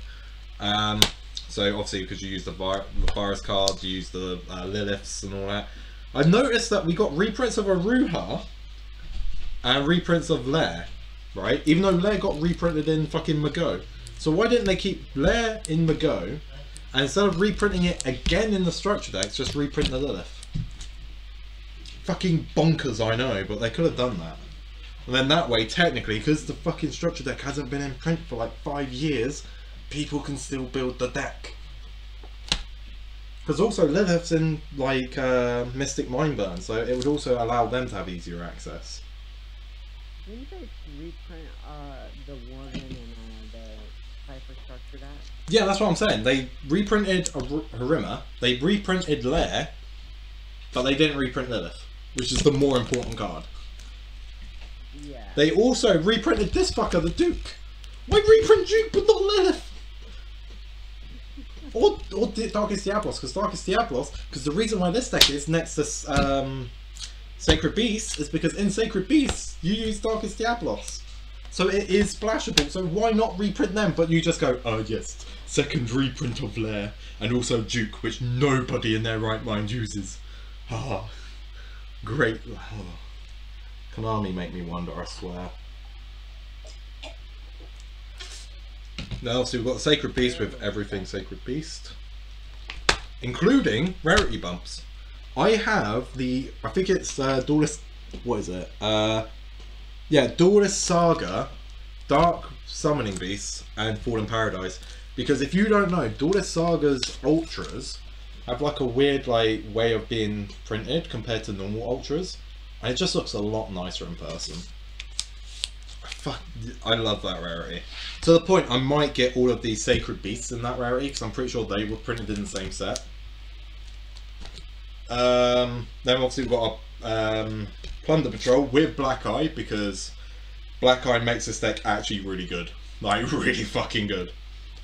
Um, so obviously because you use the, vi the virus cards, you use the uh, Liliths and all that. I've noticed that we got reprints of Aruha and reprints of Lair, right? Even though Lair got reprinted in fucking Mago. So why didn't they keep Lair in Mago and instead of reprinting it again in the structure decks, just reprint the Lilith? Fucking bonkers, I know, but they could have done that. And then that way, technically, because the fucking structure deck hasn't been in print for like five years, people can still build the deck. Because also Lilith's in like uh, Mystic Mindburn, so it would also allow them to have easier access. Didn't they reprint uh, the Warden and uh, the Cypher structure deck? Yeah, that's what I'm saying. They reprinted Ahrima, they reprinted Lair, but they didn't reprint Lilith, which is the more important card. They also reprinted this fucker, the Duke. Why reprint Duke but not Lilith? Or, or Darkest Diablos, because Darkest Diablos, because the reason why this deck is next to um, Sacred Beast is because in Sacred Beast you use Darkest Diablos. So it is splashable, so why not reprint them? But you just go, oh yes, second reprint of Lair, and also Duke, which nobody in their right mind uses. Ah, great. Konami make me wonder, I swear. Now, obviously, we've got Sacred Beast with everything Sacred Beast, including rarity bumps. I have the, I think it's uh, Duelist, what is it? Uh, yeah, Duelist Saga, Dark Summoning Beasts, and Fallen Paradise. Because if you don't know, Duelist Saga's Ultras have like a weird like way of being printed compared to normal Ultras. It just looks a lot nicer in person. Fuck, I love that rarity. To the point, I might get all of these Sacred Beasts in that rarity, because I'm pretty sure they were printed in the same set. Um, then obviously we've got a um, Plunder Patrol with Black Eye, because Black Eye makes this deck actually really good. Like, *laughs* really fucking good.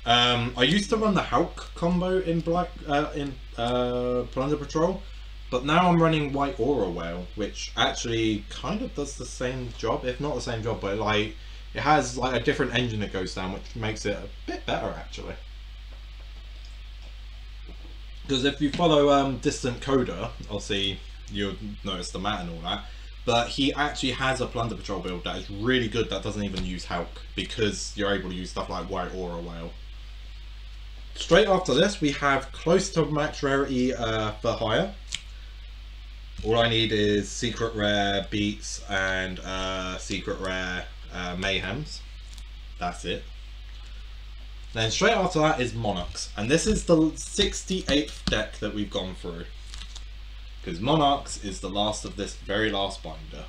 Um, I used to run the Hulk combo in Black uh, in uh, Plunder Patrol, but now I'm running White Aura Whale, which actually kind of does the same job, if not the same job, but like it has like a different engine that goes down, which makes it a bit better actually. Because if you follow um, Distant Coda, obviously you'll notice the mat and all that. But he actually has a Plunder Patrol build that is really good that doesn't even use Hulk because you're able to use stuff like White Aura Whale. Straight after this, we have close to max rarity uh, Fur Hire. All I need is secret rare beats and uh, secret rare uh, mayhems. That's it. Then straight after that is Monarchs, and this is the 68th deck that we've gone through. Because Monarchs is the last of this very last binder.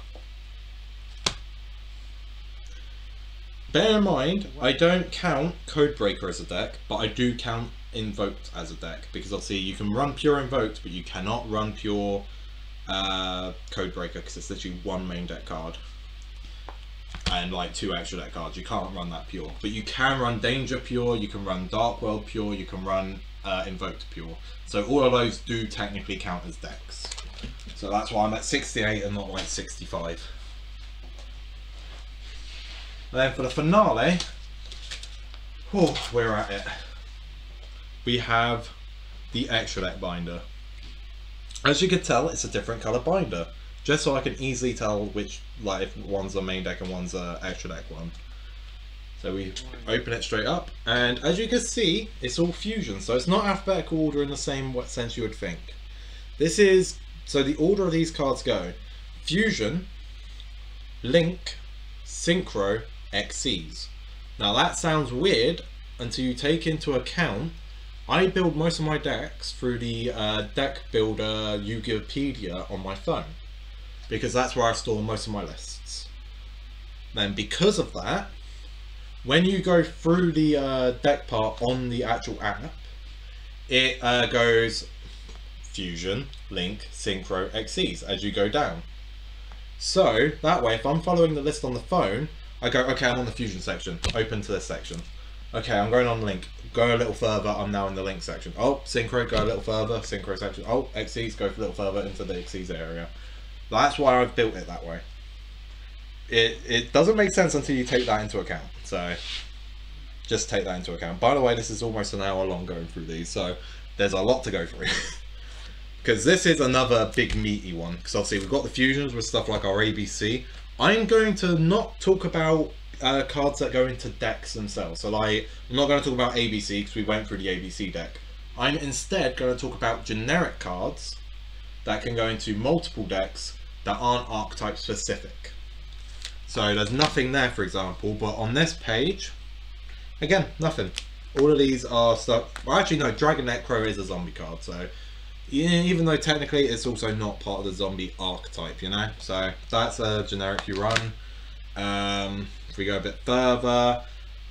Bear in mind, I don't count Codebreaker as a deck, but I do count Invoked as a deck, because obviously you can run pure Invoked, but you cannot run pure uh, Codebreaker, because it's literally one main deck card. And like two extra deck cards, you can't run that pure. But you can run Danger pure, you can run Dark World pure, you can run uh, Invoked pure. So all of those do technically count as decks. So that's why I'm at 68 and not like 65. And Then for the finale, oh, we're at it. We have the extra deck binder. As you can tell, it's a different color binder. Just so I can easily tell which, like, one's a main deck and one's a extra deck one. So we open it straight up, and as you can see, it's all fusion. So it's not alphabetical order in the same sense you would think. This is so the order of these cards go: fusion, link, synchro, Xyzs. Now that sounds weird until you take into account I build most of my decks through the uh, deck builder Yu-Gi-Ohpedia on my phone because that's where I store most of my lists. Then because of that, when you go through the uh, deck part on the actual app, it uh, goes Fusion, Link, Synchro, Xyz as you go down. So that way, if I'm following the list on the phone, I go, okay, I'm on the Fusion section, open to this section. Okay, I'm going on Link, go a little further, I'm now in the Link section. Oh, Synchro, go a little further, Synchro section. Oh, Xyz, go a little further into the Xyz area. That's why I've built it that way. It, it doesn't make sense until you take that into account, so just take that into account. By the way, this is almost an hour long going through these, so there's a lot to go through. *laughs* Because this is another big meaty one, because obviously we've got the fusions with stuff like our ABC. I'm going to not talk about uh, cards that go into decks themselves. So like, I'm not going to talk about ABC because we went through the ABC deck. I'm instead going to talk about generic cards that can go into multiple decks that aren't archetype specific. So there's nothing there, for example, but on this page, again, nothing. All of these are stuff. Well, actually, no. Dragon Necro is a zombie card, so even though technically it's also not part of the zombie archetype, you know. So that's a generic you run. Um, if we go a bit further,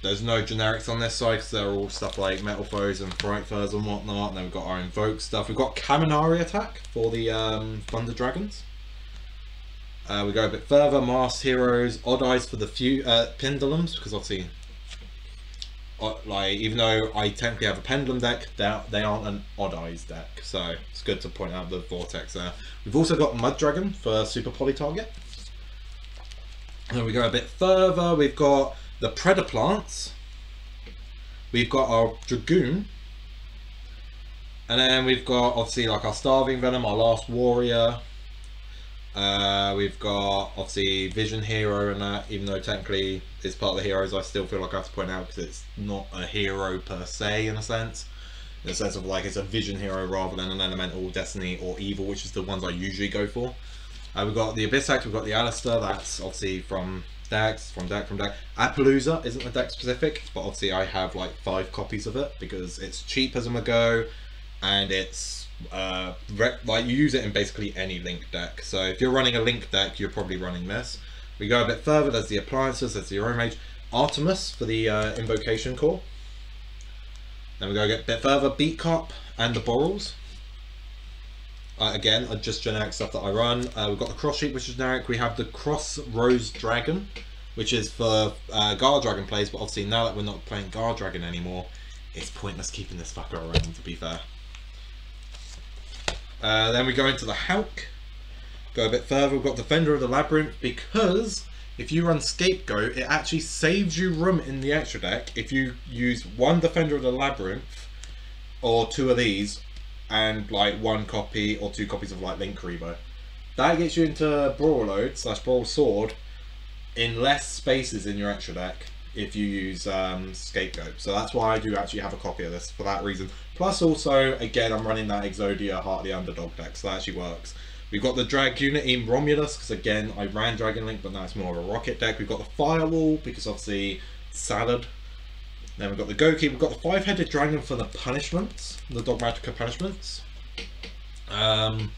there's no generics on this side because they're all stuff like Metal Foes and Fright Furs and whatnot. And then we've got our Invoke stuff. We've got Kaminari attack for the um, Thunder Dragons. Uh, we go a bit further, Masked Heroes, Odd Eyes for the few uh, Pendulums, because obviously, uh, like, even though I technically have a Pendulum deck, they aren't an Odd Eyes deck, so it's good to point out the Vortex there. We've also got Mud Dragon for Super Poly Target. Then we go a bit further, we've got the Predator Plants, we've got our Dragoon, and then we've got obviously like our Starving Venom, our Last Warrior, uh, we've got obviously Vision Hero and that, even though technically it's part of the heroes, I still feel like I have to point out because it's not a hero per se in a sense. In the sense of like it's a Vision Hero rather than an Elemental, Destiny or Evil, which is the ones I usually go for. Uh, we've got the Abyss Act, we've got the Aleister, that's obviously from decks, from deck, from deck. Apollousa isn't a deck specific, but obviously I have like five copies of it because it's cheap as a go and it's uh, like you use it in basically any link deck. So if you're running a link deck, you're probably running this. We go a bit further, there's the Appliancers, there's the Mage, Artemis for the uh, invocation core. Then we go a bit further, Beat Cop and the Borals. Uh, again, are just generic stuff that I run. Uh, we've got the Cross Sheep, which is generic. We have the Cross Rose Dragon, which is for uh, Guardragon plays, but obviously now that we're not playing Guardragon anymore, it's pointless keeping this fucker around, to be fair. Uh, then we go into the Hulk. Go a bit further, we've got Defender of the Labyrinth because if you run Scapegoat, it actually saves you room in the extra deck if you use one Defender of the Labyrinth or two of these and like one copy or two copies of like Link Linkuriboh. That gets you into Borreload slash Borrelsword in less spaces in your extra deck if you use um, Scapegoat. So that's why I do actually have a copy of this for that reason. Plus also, again, I'm running that Exodia Heart of the Underdog deck, so that actually works. We've got the drag unit in Romulus, because again, I ran Dragon Link, but now it's more of a rocket deck. We've got the Firewall, because obviously Salad. Then we've got the Goki, we've got the Five-Headed Dragon for the punishments, the Dogmatika punishments. Um,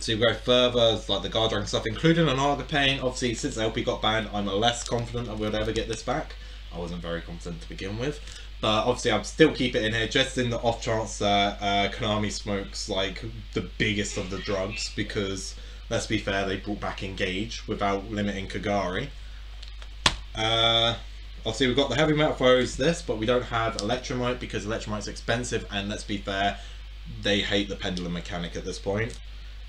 so we go further, like the Guardragon stuff, including an Agarpain. Obviously, since Elpy got banned, I'm less confident that we'll ever get this back. I wasn't very confident to begin with. But obviously, I'll still keep it in here just in the off chance that uh, Konami smokes like the biggest of the drugs because, let's be fair, they brought back Engage without limiting Kagari. Uh, obviously, we've got the Heavy Metal Foes this, but we don't have Electrumite because Electrumite's expensive and let's be fair, they hate the pendulum mechanic at this point.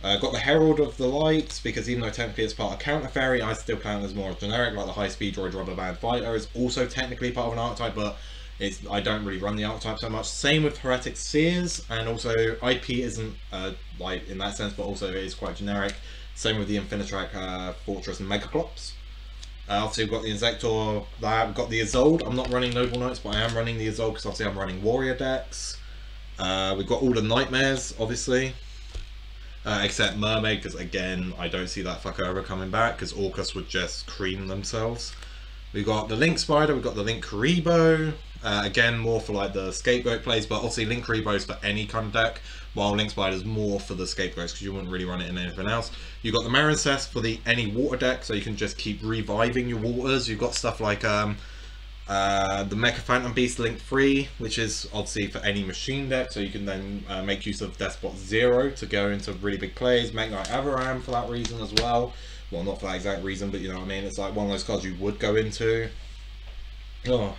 Uh, got the Herald of the Light, because even though technically it's part of Counter Fairy, I still count as more generic, like the High Speed Droid Rubber Band Fighter is also technically part of an archetype, but it's I don't really run the archetype so much. Same with Heretic Seers, and also IP isn't uh, like in that sense, but also it is quite generic. Same with the Infinitrack uh, Fortress Megaclops. Uh, obviously we've got the Inzektor, I've got the Isolde, I'm not running Noble Knights, but I am running the Isolde because obviously I'm running Warrior decks. Uh, we've got all the Nightmares, obviously. Uh, except Mermaid, because again, I don't see that fucker ever coming back, because Orcust would just cream themselves. We've got the Link Spider, we've got the Linkuriboh, Uh, again, more for like the scapegoat plays, but obviously Linkuriboh's for any kind of deck, while Link is more for the scapegoats because you wouldn't really run it in anything else. You've got the Marincess for the any water deck, so you can just keep reviving your waters. You've got stuff like um, uh, the Mecha Phantom Beast Link 3, which is obviously for any machine deck, so you can then uh, make use of Despot Zero to go into really big plays. Make Knight Avaram for that reason as well. Well, not for that exact reason, but you know what I mean. It's like one of those cards you would go into. Oh.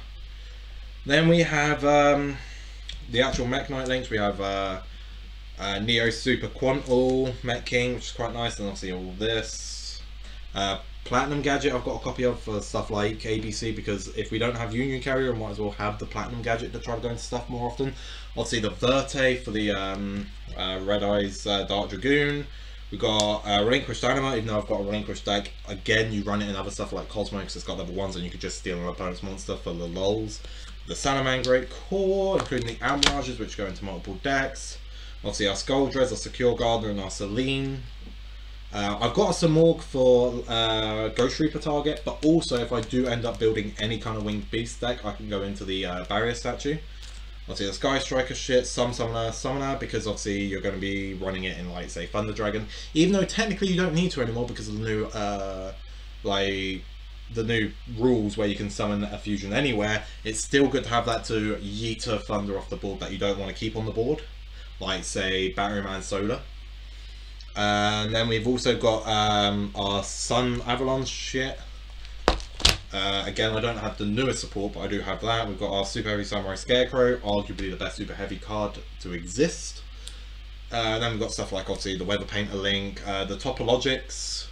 Then we have um, the actual Mekk-Knight links. We have uh, uh, Neo Super Quantal Met King, which is quite nice. And obviously all this. Uh, Platinum Gadget I've got a copy of for stuff like ABC because if we don't have Union Carrier, we might as well have the Platinum Gadget to try to go into stuff more often. Obviously the Verte for the um, uh, Red Eyes uh, Dark Dragoon. We've got uh, Relinquished Dynamite, even though I've got a Relinquished deck. Again, you run it in other stuff like Cosmo because it's got level 1s and you could just steal an opponent's monster for the lols. The Salamangreat Core, including the Amirages, which go into multiple decks. Obviously our Skuldrez, our Secure Gardener, and our Selene. Uh, I've got a Samorg for uh, Ghost Reaper target, but also if I do end up building any kind of Winged Beast deck, I can go into the uh, Barrier Statue. Obviously the Sky Striker shit, some Summoner, Summoner, because obviously you're going to be running it in like, say, Thunder Dragon. Even though technically you don't need to anymore because of the new, uh, like, the new rules where you can summon a fusion anywhere, it's still good to have that to yeet a Thunder off the board that you don't want to keep on the board. Like, say, Battery Man Solar. And then we've also got um, our Sun Avalanche shit. Uh, again, I don't have the newest support, but I do have that. We've got our Super Heavy Samurai Scarecrow, arguably the best Super Heavy card to exist. Uh, then we've got stuff like, obviously, the Weather Painter Link, uh, the Topologics,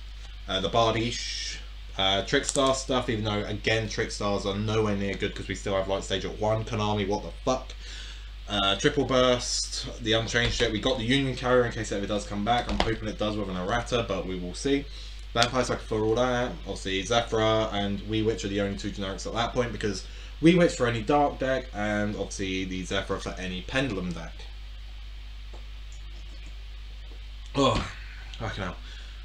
uh, the Bardiche, uh, Trickstar stuff, even though, again, Trickstars are nowhere near good because we still have Light Stage at 1. Konami, what the fuck? Uh, triple burst, the unchanged shit. We got the Union Carrier in case it ever does come back. I'm hoping it does with an errata, but we will see. Vampire Cycle for all that. Obviously, Zephyra and Wee Witch are the only two generics at that point because Wee Witch for any dark deck and obviously the Zephyra for any pendulum deck. Oh, fucking hell.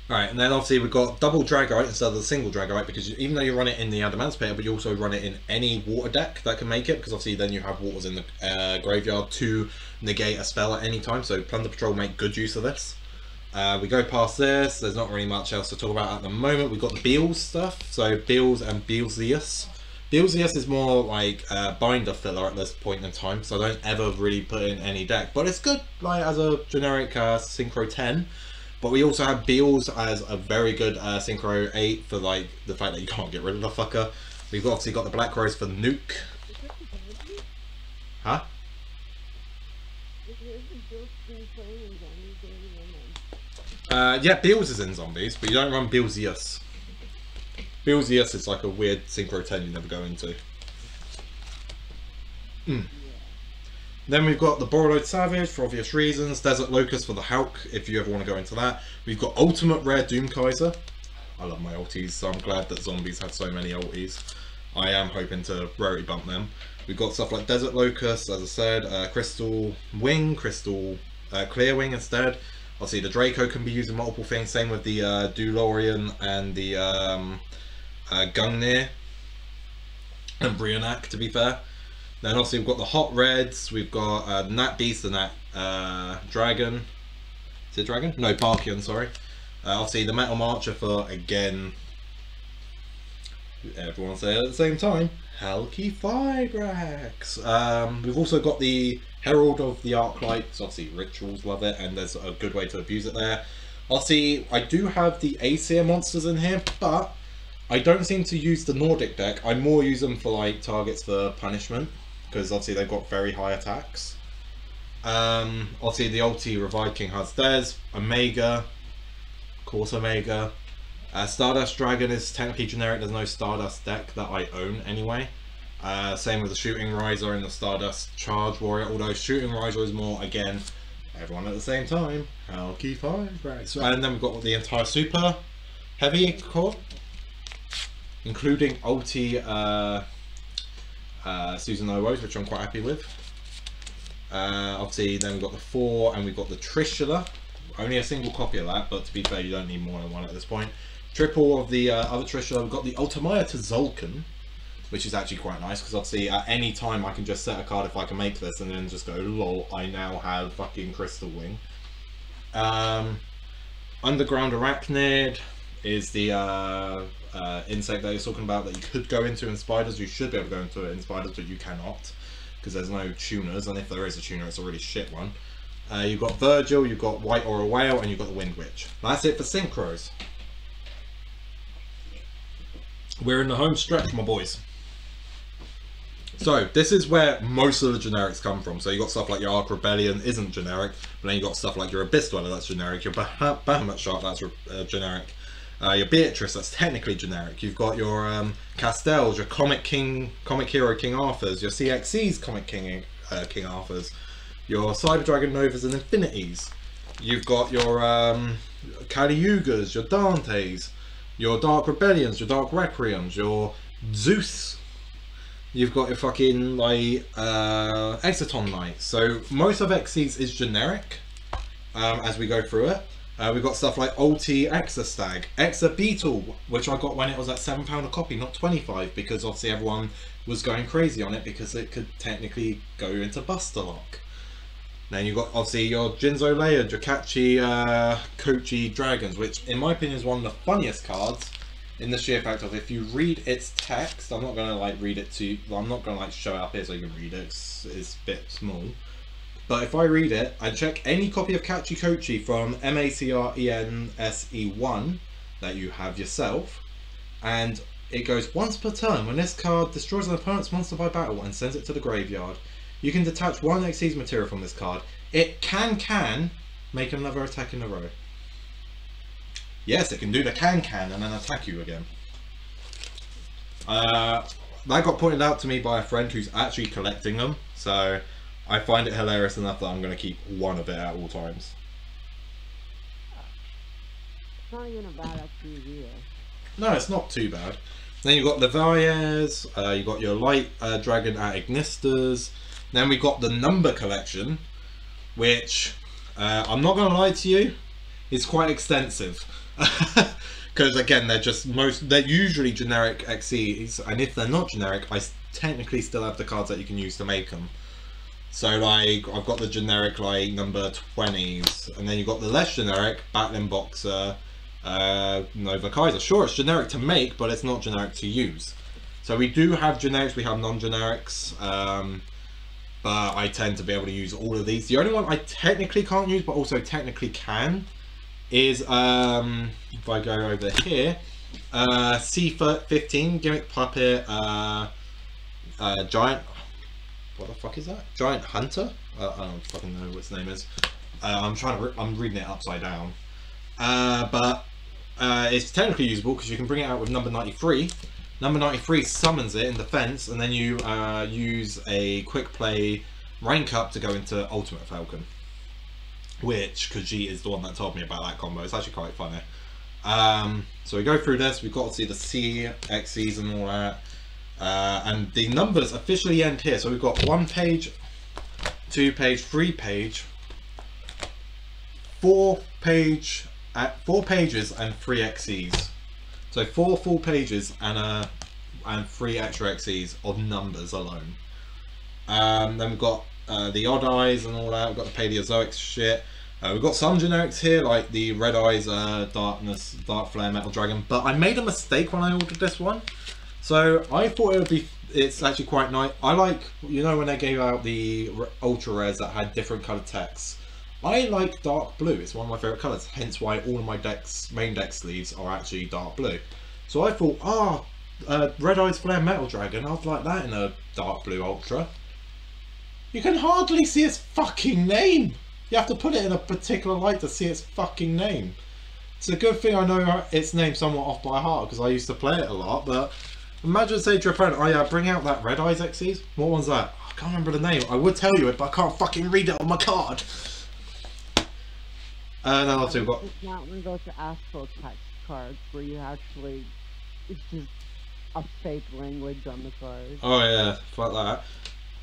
Right, and then obviously we've got double Dragite instead of the single Dragite because even though you run it in the Adamantipator, but you also run it in any water deck that can make it because obviously then you have waters in the uh, graveyard to negate a spell at any time. So Plunder Patrol make good use of this. Uh, we go past this. There's not really much else to talk about at the moment. We've got the Beelze stuff. So Beelze and Beelzeus. Beelzeus is more like a binder filler at this point in time, so I don't ever really put in any deck. But it's good like as a generic uh, Synchro 10. But we also have Beelze as a very good uh, Synchro 8 for like the fact that you can't get rid of the fucker. We've obviously got the Black Rose for Nuke. Huh? Uh, yeah, Beelze is in Zombies, but you don't run Beelzeus. Beelzeus is like a weird Synchro 10 you never go into. Mm. Then we've got the Borreload Savage for obvious reasons, Desert Locust for the Hulk if you ever want to go into that. We've got Ultimate Rare Doom Kaiser. I love my ulties, so I'm glad that Zombies had so many ulties. I am hoping to rarity bump them. We've got stuff like Desert Locust, as I said, uh, Crystal Wing, Crystal uh, Clear Wing instead. Obviously the Draco can be used in multiple things, same with the uh, Dewloren and the um, uh, Gungnir and Brionac to be fair. Then obviously we've got the Hot Reds, we've got uh, Nat Beast and Nat uh, Dragon. Is it Dragon? No, Barkion, sorry. Uh, obviously the Metal Marcher for, again, everyone say it at the same time, Halky Fibrax. Um, we've also got the Herald of the Arclight, so obviously rituals love it, and there's a good way to abuse it there. Obviously, I do have the Aesir monsters in here, but I don't seem to use the Nordic deck. I more use them for like targets for punishment, because obviously they've got very high attacks. Um, obviously the ulti revived King Hearts Des, Omega, of course Omega. Uh, Stardust Dragon is technically generic, there's no Stardust deck that I own anyway. Uh, same with the Shooting Riser and the Stardust Charge Warrior, although Shooting Riser is more, again, everyone at the same time. Halky Five, right. So, and then we've got the entire Super Heavy Core, including ulti uh, uh, Susan Owos, which I'm quite happy with. Uh, obviously, then we've got the four, and we've got the Trishula. Only a single copy of that, but to be fair, you don't need more than one at this point. Triple of the uh, other Trishula. We've got the Ultimaya Tzolkin, which is actually quite nice because obviously at any time I can just set a card if I can make this and then just go lol I now have fucking Crystal Wing. Um, Underground Arachnid is the uh, uh, insect that you're talking about that you could go into in spiders. You should be able to go into it in spiders, but you cannot because there's no tuners, and if there is a tuner, it's a really shit one. Uh, you've got Virgil, you've got White Aura Whale, and you've got the Wind Witch. That's it for Synchros. We're in the home stretch, my boys. So this is where most of the generics come from. So you got stuff like your Ark Rebellion isn't generic, but then you got stuff like your Abyss Dweller that's generic, your bah Bahamut Shark that's uh, generic, uh, your Beatrice that's technically generic. You've got your um, Castels, your Comic King, Comic Hero King Arthurs, your CXC's Comic King uh, King Arthurs, your Cyber Dragon Novas and Infinities. You've got your um, your Dantes, your Dark Rebellions, your Dark Requiems, your Zeus You've got your fucking like uh, Knights. So most of Xyz is generic um, as we go through it. Uh, we've got stuff like Ulti Exa Stag, Exa Beetle, which I got when it was at £7 a copy, not 25 because obviously everyone was going crazy on it because it could technically go into Buster Lock. Then you've got obviously your Jinzo Layered, your Kachi uh, Kochi Dragons, which in my opinion is one of the funniest cards in the sheer fact of if you read its text, I'm not gonna like read it to you, I'm not gonna like show it up here so you can read it, it's, it's a bit small. But if I read it, I check any copy of Kachi Kochi from M-A-C-R-E-N-S-E-1 that you have yourself, and it goes once per turn, when this card destroys an opponent's monster by battle and sends it to the graveyard, you can detach one Xyz material from this card. It can, can, make another attack in a row. Yes, it can do the can-can and then attack you again. Uh, that got pointed out to me by a friend who's actually collecting them, so I find it hilarious enough that I'm going to keep one of it at all times. It's not even a bad XP No, it's not too bad. Then you've got the Varyes, uh, you've got your Light uh, Dragon at Ignistas. Then we've got the Number Collection, which, uh, I'm not going to lie to you, is quite extensive *laughs* because again they're just most they're usually generic Xyzs and if they're not generic I technically still have the cards that you can use to make them so like I've got the generic like number 20s and then you've got the less generic Battling Boxer uh, Nova Kaiser. Sure it's generic to make but it's not generic to use. So we do have generics we have non-generics um, but I tend to be able to use all of these. The only one I technically can't use but also technically can is, um, if I go over here, uh, C15, Gimmick Puppet, uh, uh, Giant, what the fuck is that? Giant Hunter? Uh, I don't fucking know what its name is. Uh, I'm trying to, I'm reading it upside down. Uh, but uh, it's technically usable because you can bring it out with number 93. Number 93 summons it in defense, and then you uh, use a quick play rank up to go into Ultimate Falcon which Khajiit is the one that told me about that combo. It's actually quite funny. Um, so we go through this, we've got to see the C, Xyz and all that. Uh, and the numbers officially end here. So we've got one page, two page, three page, four page, at uh, four pages and three Xyz. So four full pages and a and three extra Xyz of numbers alone. Um, then we've got uh, the odd eyes and all that. We've got the Paleozoic shit. Uh, we've got some generics here, like the Red Eyes uh, Darkness, Dark Flare Metal Dragon, but I made a mistake when I ordered this one. So I thought it would be, it's actually quite nice. I like, you know when they gave out the Ultra Rares that had different coloured text. I like dark blue, it's one of my favourite colours, hence why all of my decks, main deck sleeves are actually dark blue. So I thought, ah, oh, uh, Red Eyes Flare Metal Dragon, I'd like that in a dark blue Ultra. You can hardly see its fucking name! You have to put it in a particular light to see its fucking name. It's a good thing I know its name somewhat off by heart because I used to play it a lot, but imagine say to your friend, oh yeah, bring out that Red Eyes Xyz. What one's that? I can't remember the name. I would tell you it, but I can't fucking read it on my card. Uh, no, we've got... It's not one of those astral text cards where you actually... It's just a fake language on the card. Oh yeah, like that.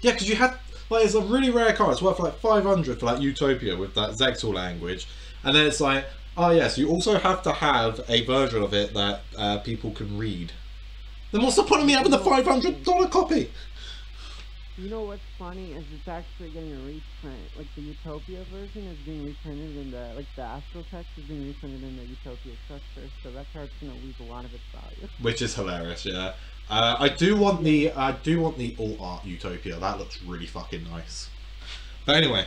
Yeah, because you had like it's a really rare card. It's worth like 500 for like Utopia with that Zexal language, and then it's like, oh yes, you also have to have a version of it that uh, people can read. Then what's the point of me having the five hundred dollar copy? You know what's funny is it's actually getting a reprint. Like the Utopia version is being reprinted in the like the Astral text is being reprinted in the Utopia structure. So that card's gonna lose a lot of its value. *laughs* Which is hilarious, yeah. Uh, I do want the I do want the alt art Utopia. That looks really fucking nice. But anyway,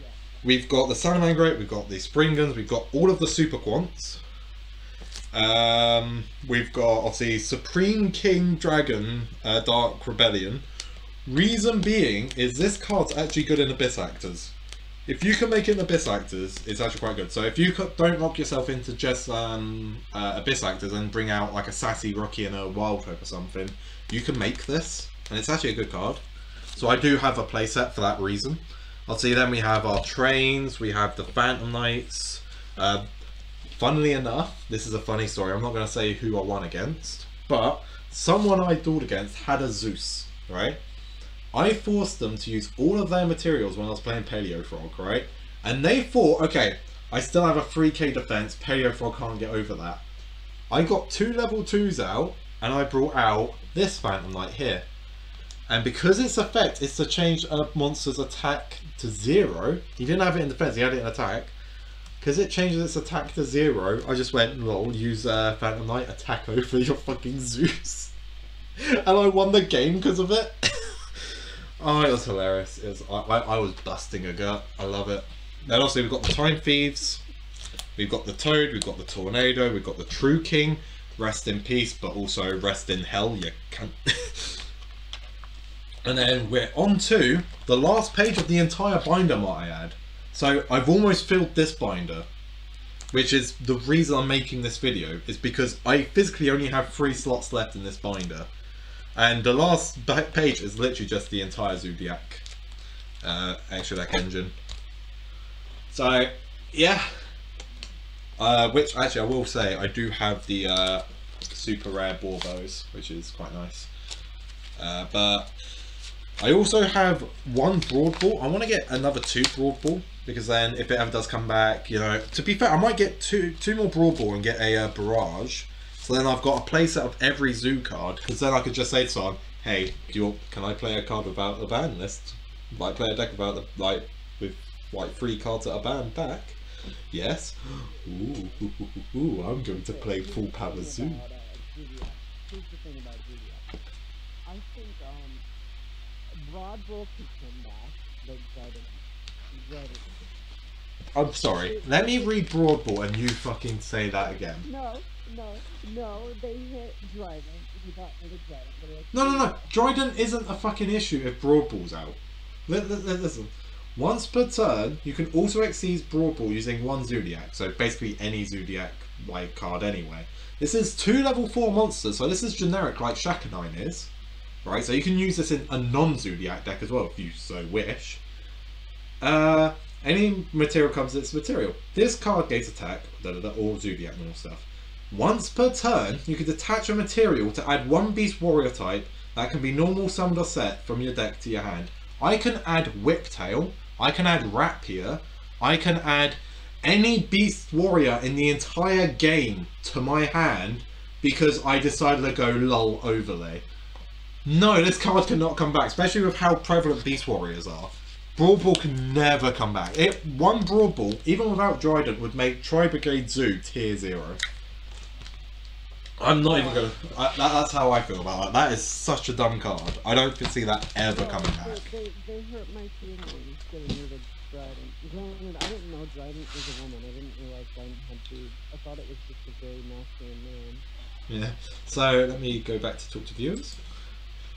Yeah. we've got the Salamangreat, we've got the Springans, we've got all of the Super Quants. Um, we've got obviously Supreme King Dragon uh, Dark Rebellion. Reason being is this card's actually good in Abyss Actors. If you can make it in Abyss Actors, it's actually quite good. So if you don't lock yourself into just um, uh, Abyss Actors and bring out like a sassy rookie and a wild hope or something, you can make this, and it's actually a good card. So I do have a playset for that reason. I'll see. Then we have our trains. We have the Phantom Knights. Uh, funnily enough, this is a funny story. I'm not going to say who I won against, but someone I dueled against had a Zeus, right? I forced them to use all of their materials when I was playing Paleo Frog, right? And they thought, okay, I still have a 3k defense. Paleo Frog can't get over that. I got two level twos out, and I brought out this Phantom Knight here. And because its effect is to change a monster's attack to zero, he didn't have it in defense, he had it in attack. Because it changes its attack to zero, I just went, lol, use uh, Phantom Knight, attack over your fucking Zeus. *laughs* and I won the game because of it. *laughs* oh, it was hilarious. It was, I, I, I was busting a gut. I love it. Then also we've got the Time Thieves, we've got the Toad, we've got the Tornado, we've got the True King, rest in peace, but also rest in hell, you cunt. *laughs* And then we're on to the last page of the entire binder, might I add. So I've almost filled this binder, which is the reason I'm making this video, is because I physically only have three slots left in this binder. And the last page is literally just the entire Zoodiac uh, extra deck engine. So, yeah. Uh, which actually I will say, I do have the uh, super rare Boarbows, which is quite nice. Uh, but I also have one Broadbull. I want to get another two Broadbull because then if it ever does come back, you know, to be fair, I might get two two more Broadbull and get a uh, barrage. So then I've got a playset of every zoo card because then I could just say to someone, "Hey, do you want, can I play a card without a ban list? Like play a deck without the like with like three cards at a ban back?" Yes. Ooh, ooh, ooh, ooh, ooh, I'm going to play full power zoo. About, uh, Zoodiac. Here's the thing about Zoodiac. I think Bull could come back, but. I'm sorry. Let me read Broadbull and you fucking say that again. No, no, no. They hit Drident. He got rid of Drident. No, no, no. Drident isn't a fucking issue if Broadbull's out. Li- li- li- Listen. Once per turn, you can also exceed Broadbull using one Zoodiac. So basically any Zoodiac like card anyway. This is two level 4 monsters, so this is generic like Chakanine is. Right, so you can use this in a non-Zoodiac deck as well if you so wish. Uh, any material comes its material. This card gains attack, da, da, da, all Zoodiac normal stuff. Once per turn, you can detach a material to add one Beast Warrior type that can be normal summoned or set from your deck to your hand. I can add Whiptail, I can add Ratpier, I can add any Beast Warrior in the entire game to my hand because I decided to go lull overlay. No, this card cannot come back, especially with how prevalent Beast Warriors are. Broadbull can never come back. It one Broadbull, even without Drident, would make Tri Brigade Zoo tier zero. I'm not even oh gonna. I, that, that's how I feel about that. That is such a dumb card. I don't see that ever coming they- back. They, they hurt my feelings getting rid of Drident. Granted, I didn't know Drident was a woman. I didn't realize Drident had boobs. I thought it was just a very masculine man. Yeah. So let me go back to talk to viewers.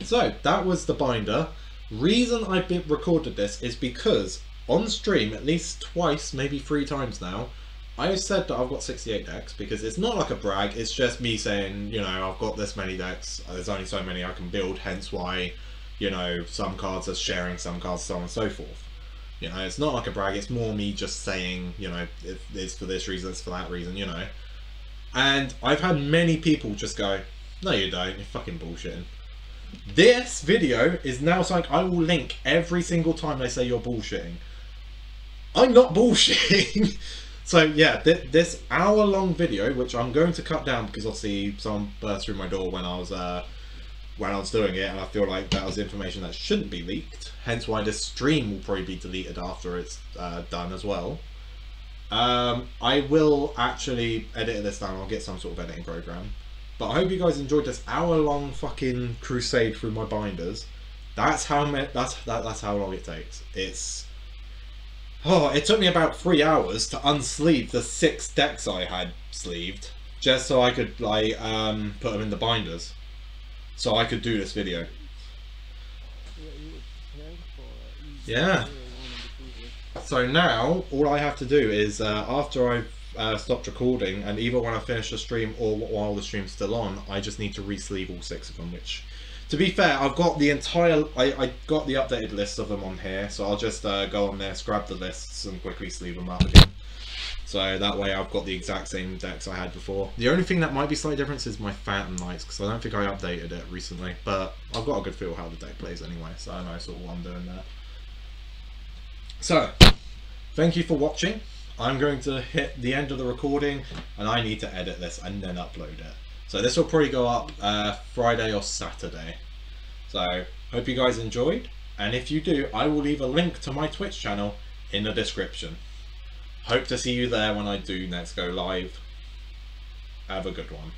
So that was the binder. Reason I've recorded this is because on stream at least twice, maybe three times now, I have said that I've got 68 decks because it's not like a brag. It's just me saying, you know, I've got this many decks. There's only so many I can build. Hence why, you know, some cards are sharing, some cards, so on and so forth. You know, it's not like a brag. It's more me just saying, you know, it's for this reason, it's for that reason. You know. And I've had many people just go, no, you don't. You're fucking bullshitting. This video is now something I will link every single time they say you're bullshitting. I'm not bullshitting. *laughs* so yeah, th- this hour-long video, which I'm going to cut down because obviously someone burst through my door when I was uh, when I was doing it, and I feel like that was information that shouldn't be leaked. Hence why this stream will probably be deleted after it's uh, done as well. Um, I will actually edit this down. I'll get some sort of editing program. But I hope you guys enjoyed this hour-long fucking crusade through my binders. That's how me- that's that, that's how long it takes. It's oh, it took me about three hours to unsleeve the six decks I had sleeved, just so I could like um, put them in the binders, so I could do this video. Yeah. So now all I have to do is uh, after I've uh, stopped recording, and either when I finish the stream or while the stream's still on, I just need to re-sleeve all six of them. Which, to be fair, I've got the entire I, I got the updated list of them on here, so I'll just uh, go on there, scrub the lists, and quickly sleeve them up again. So that way I've got the exact same decks I had before. The only thing that might be slight difference is my Phantom Knights, because I don't think I updated it recently, but I've got a good feel how the deck plays anyway, so I know sort of what I'm doing there. So, thank you for watching. I'm going to hit the end of the recording and I need to edit this and then upload it. So this will probably go up uh, Friday or Saturday. So hope you guys enjoyed and if you do I will leave a link to my Twitch channel in the description. Hope to see you there when I do next go live. Have a good one.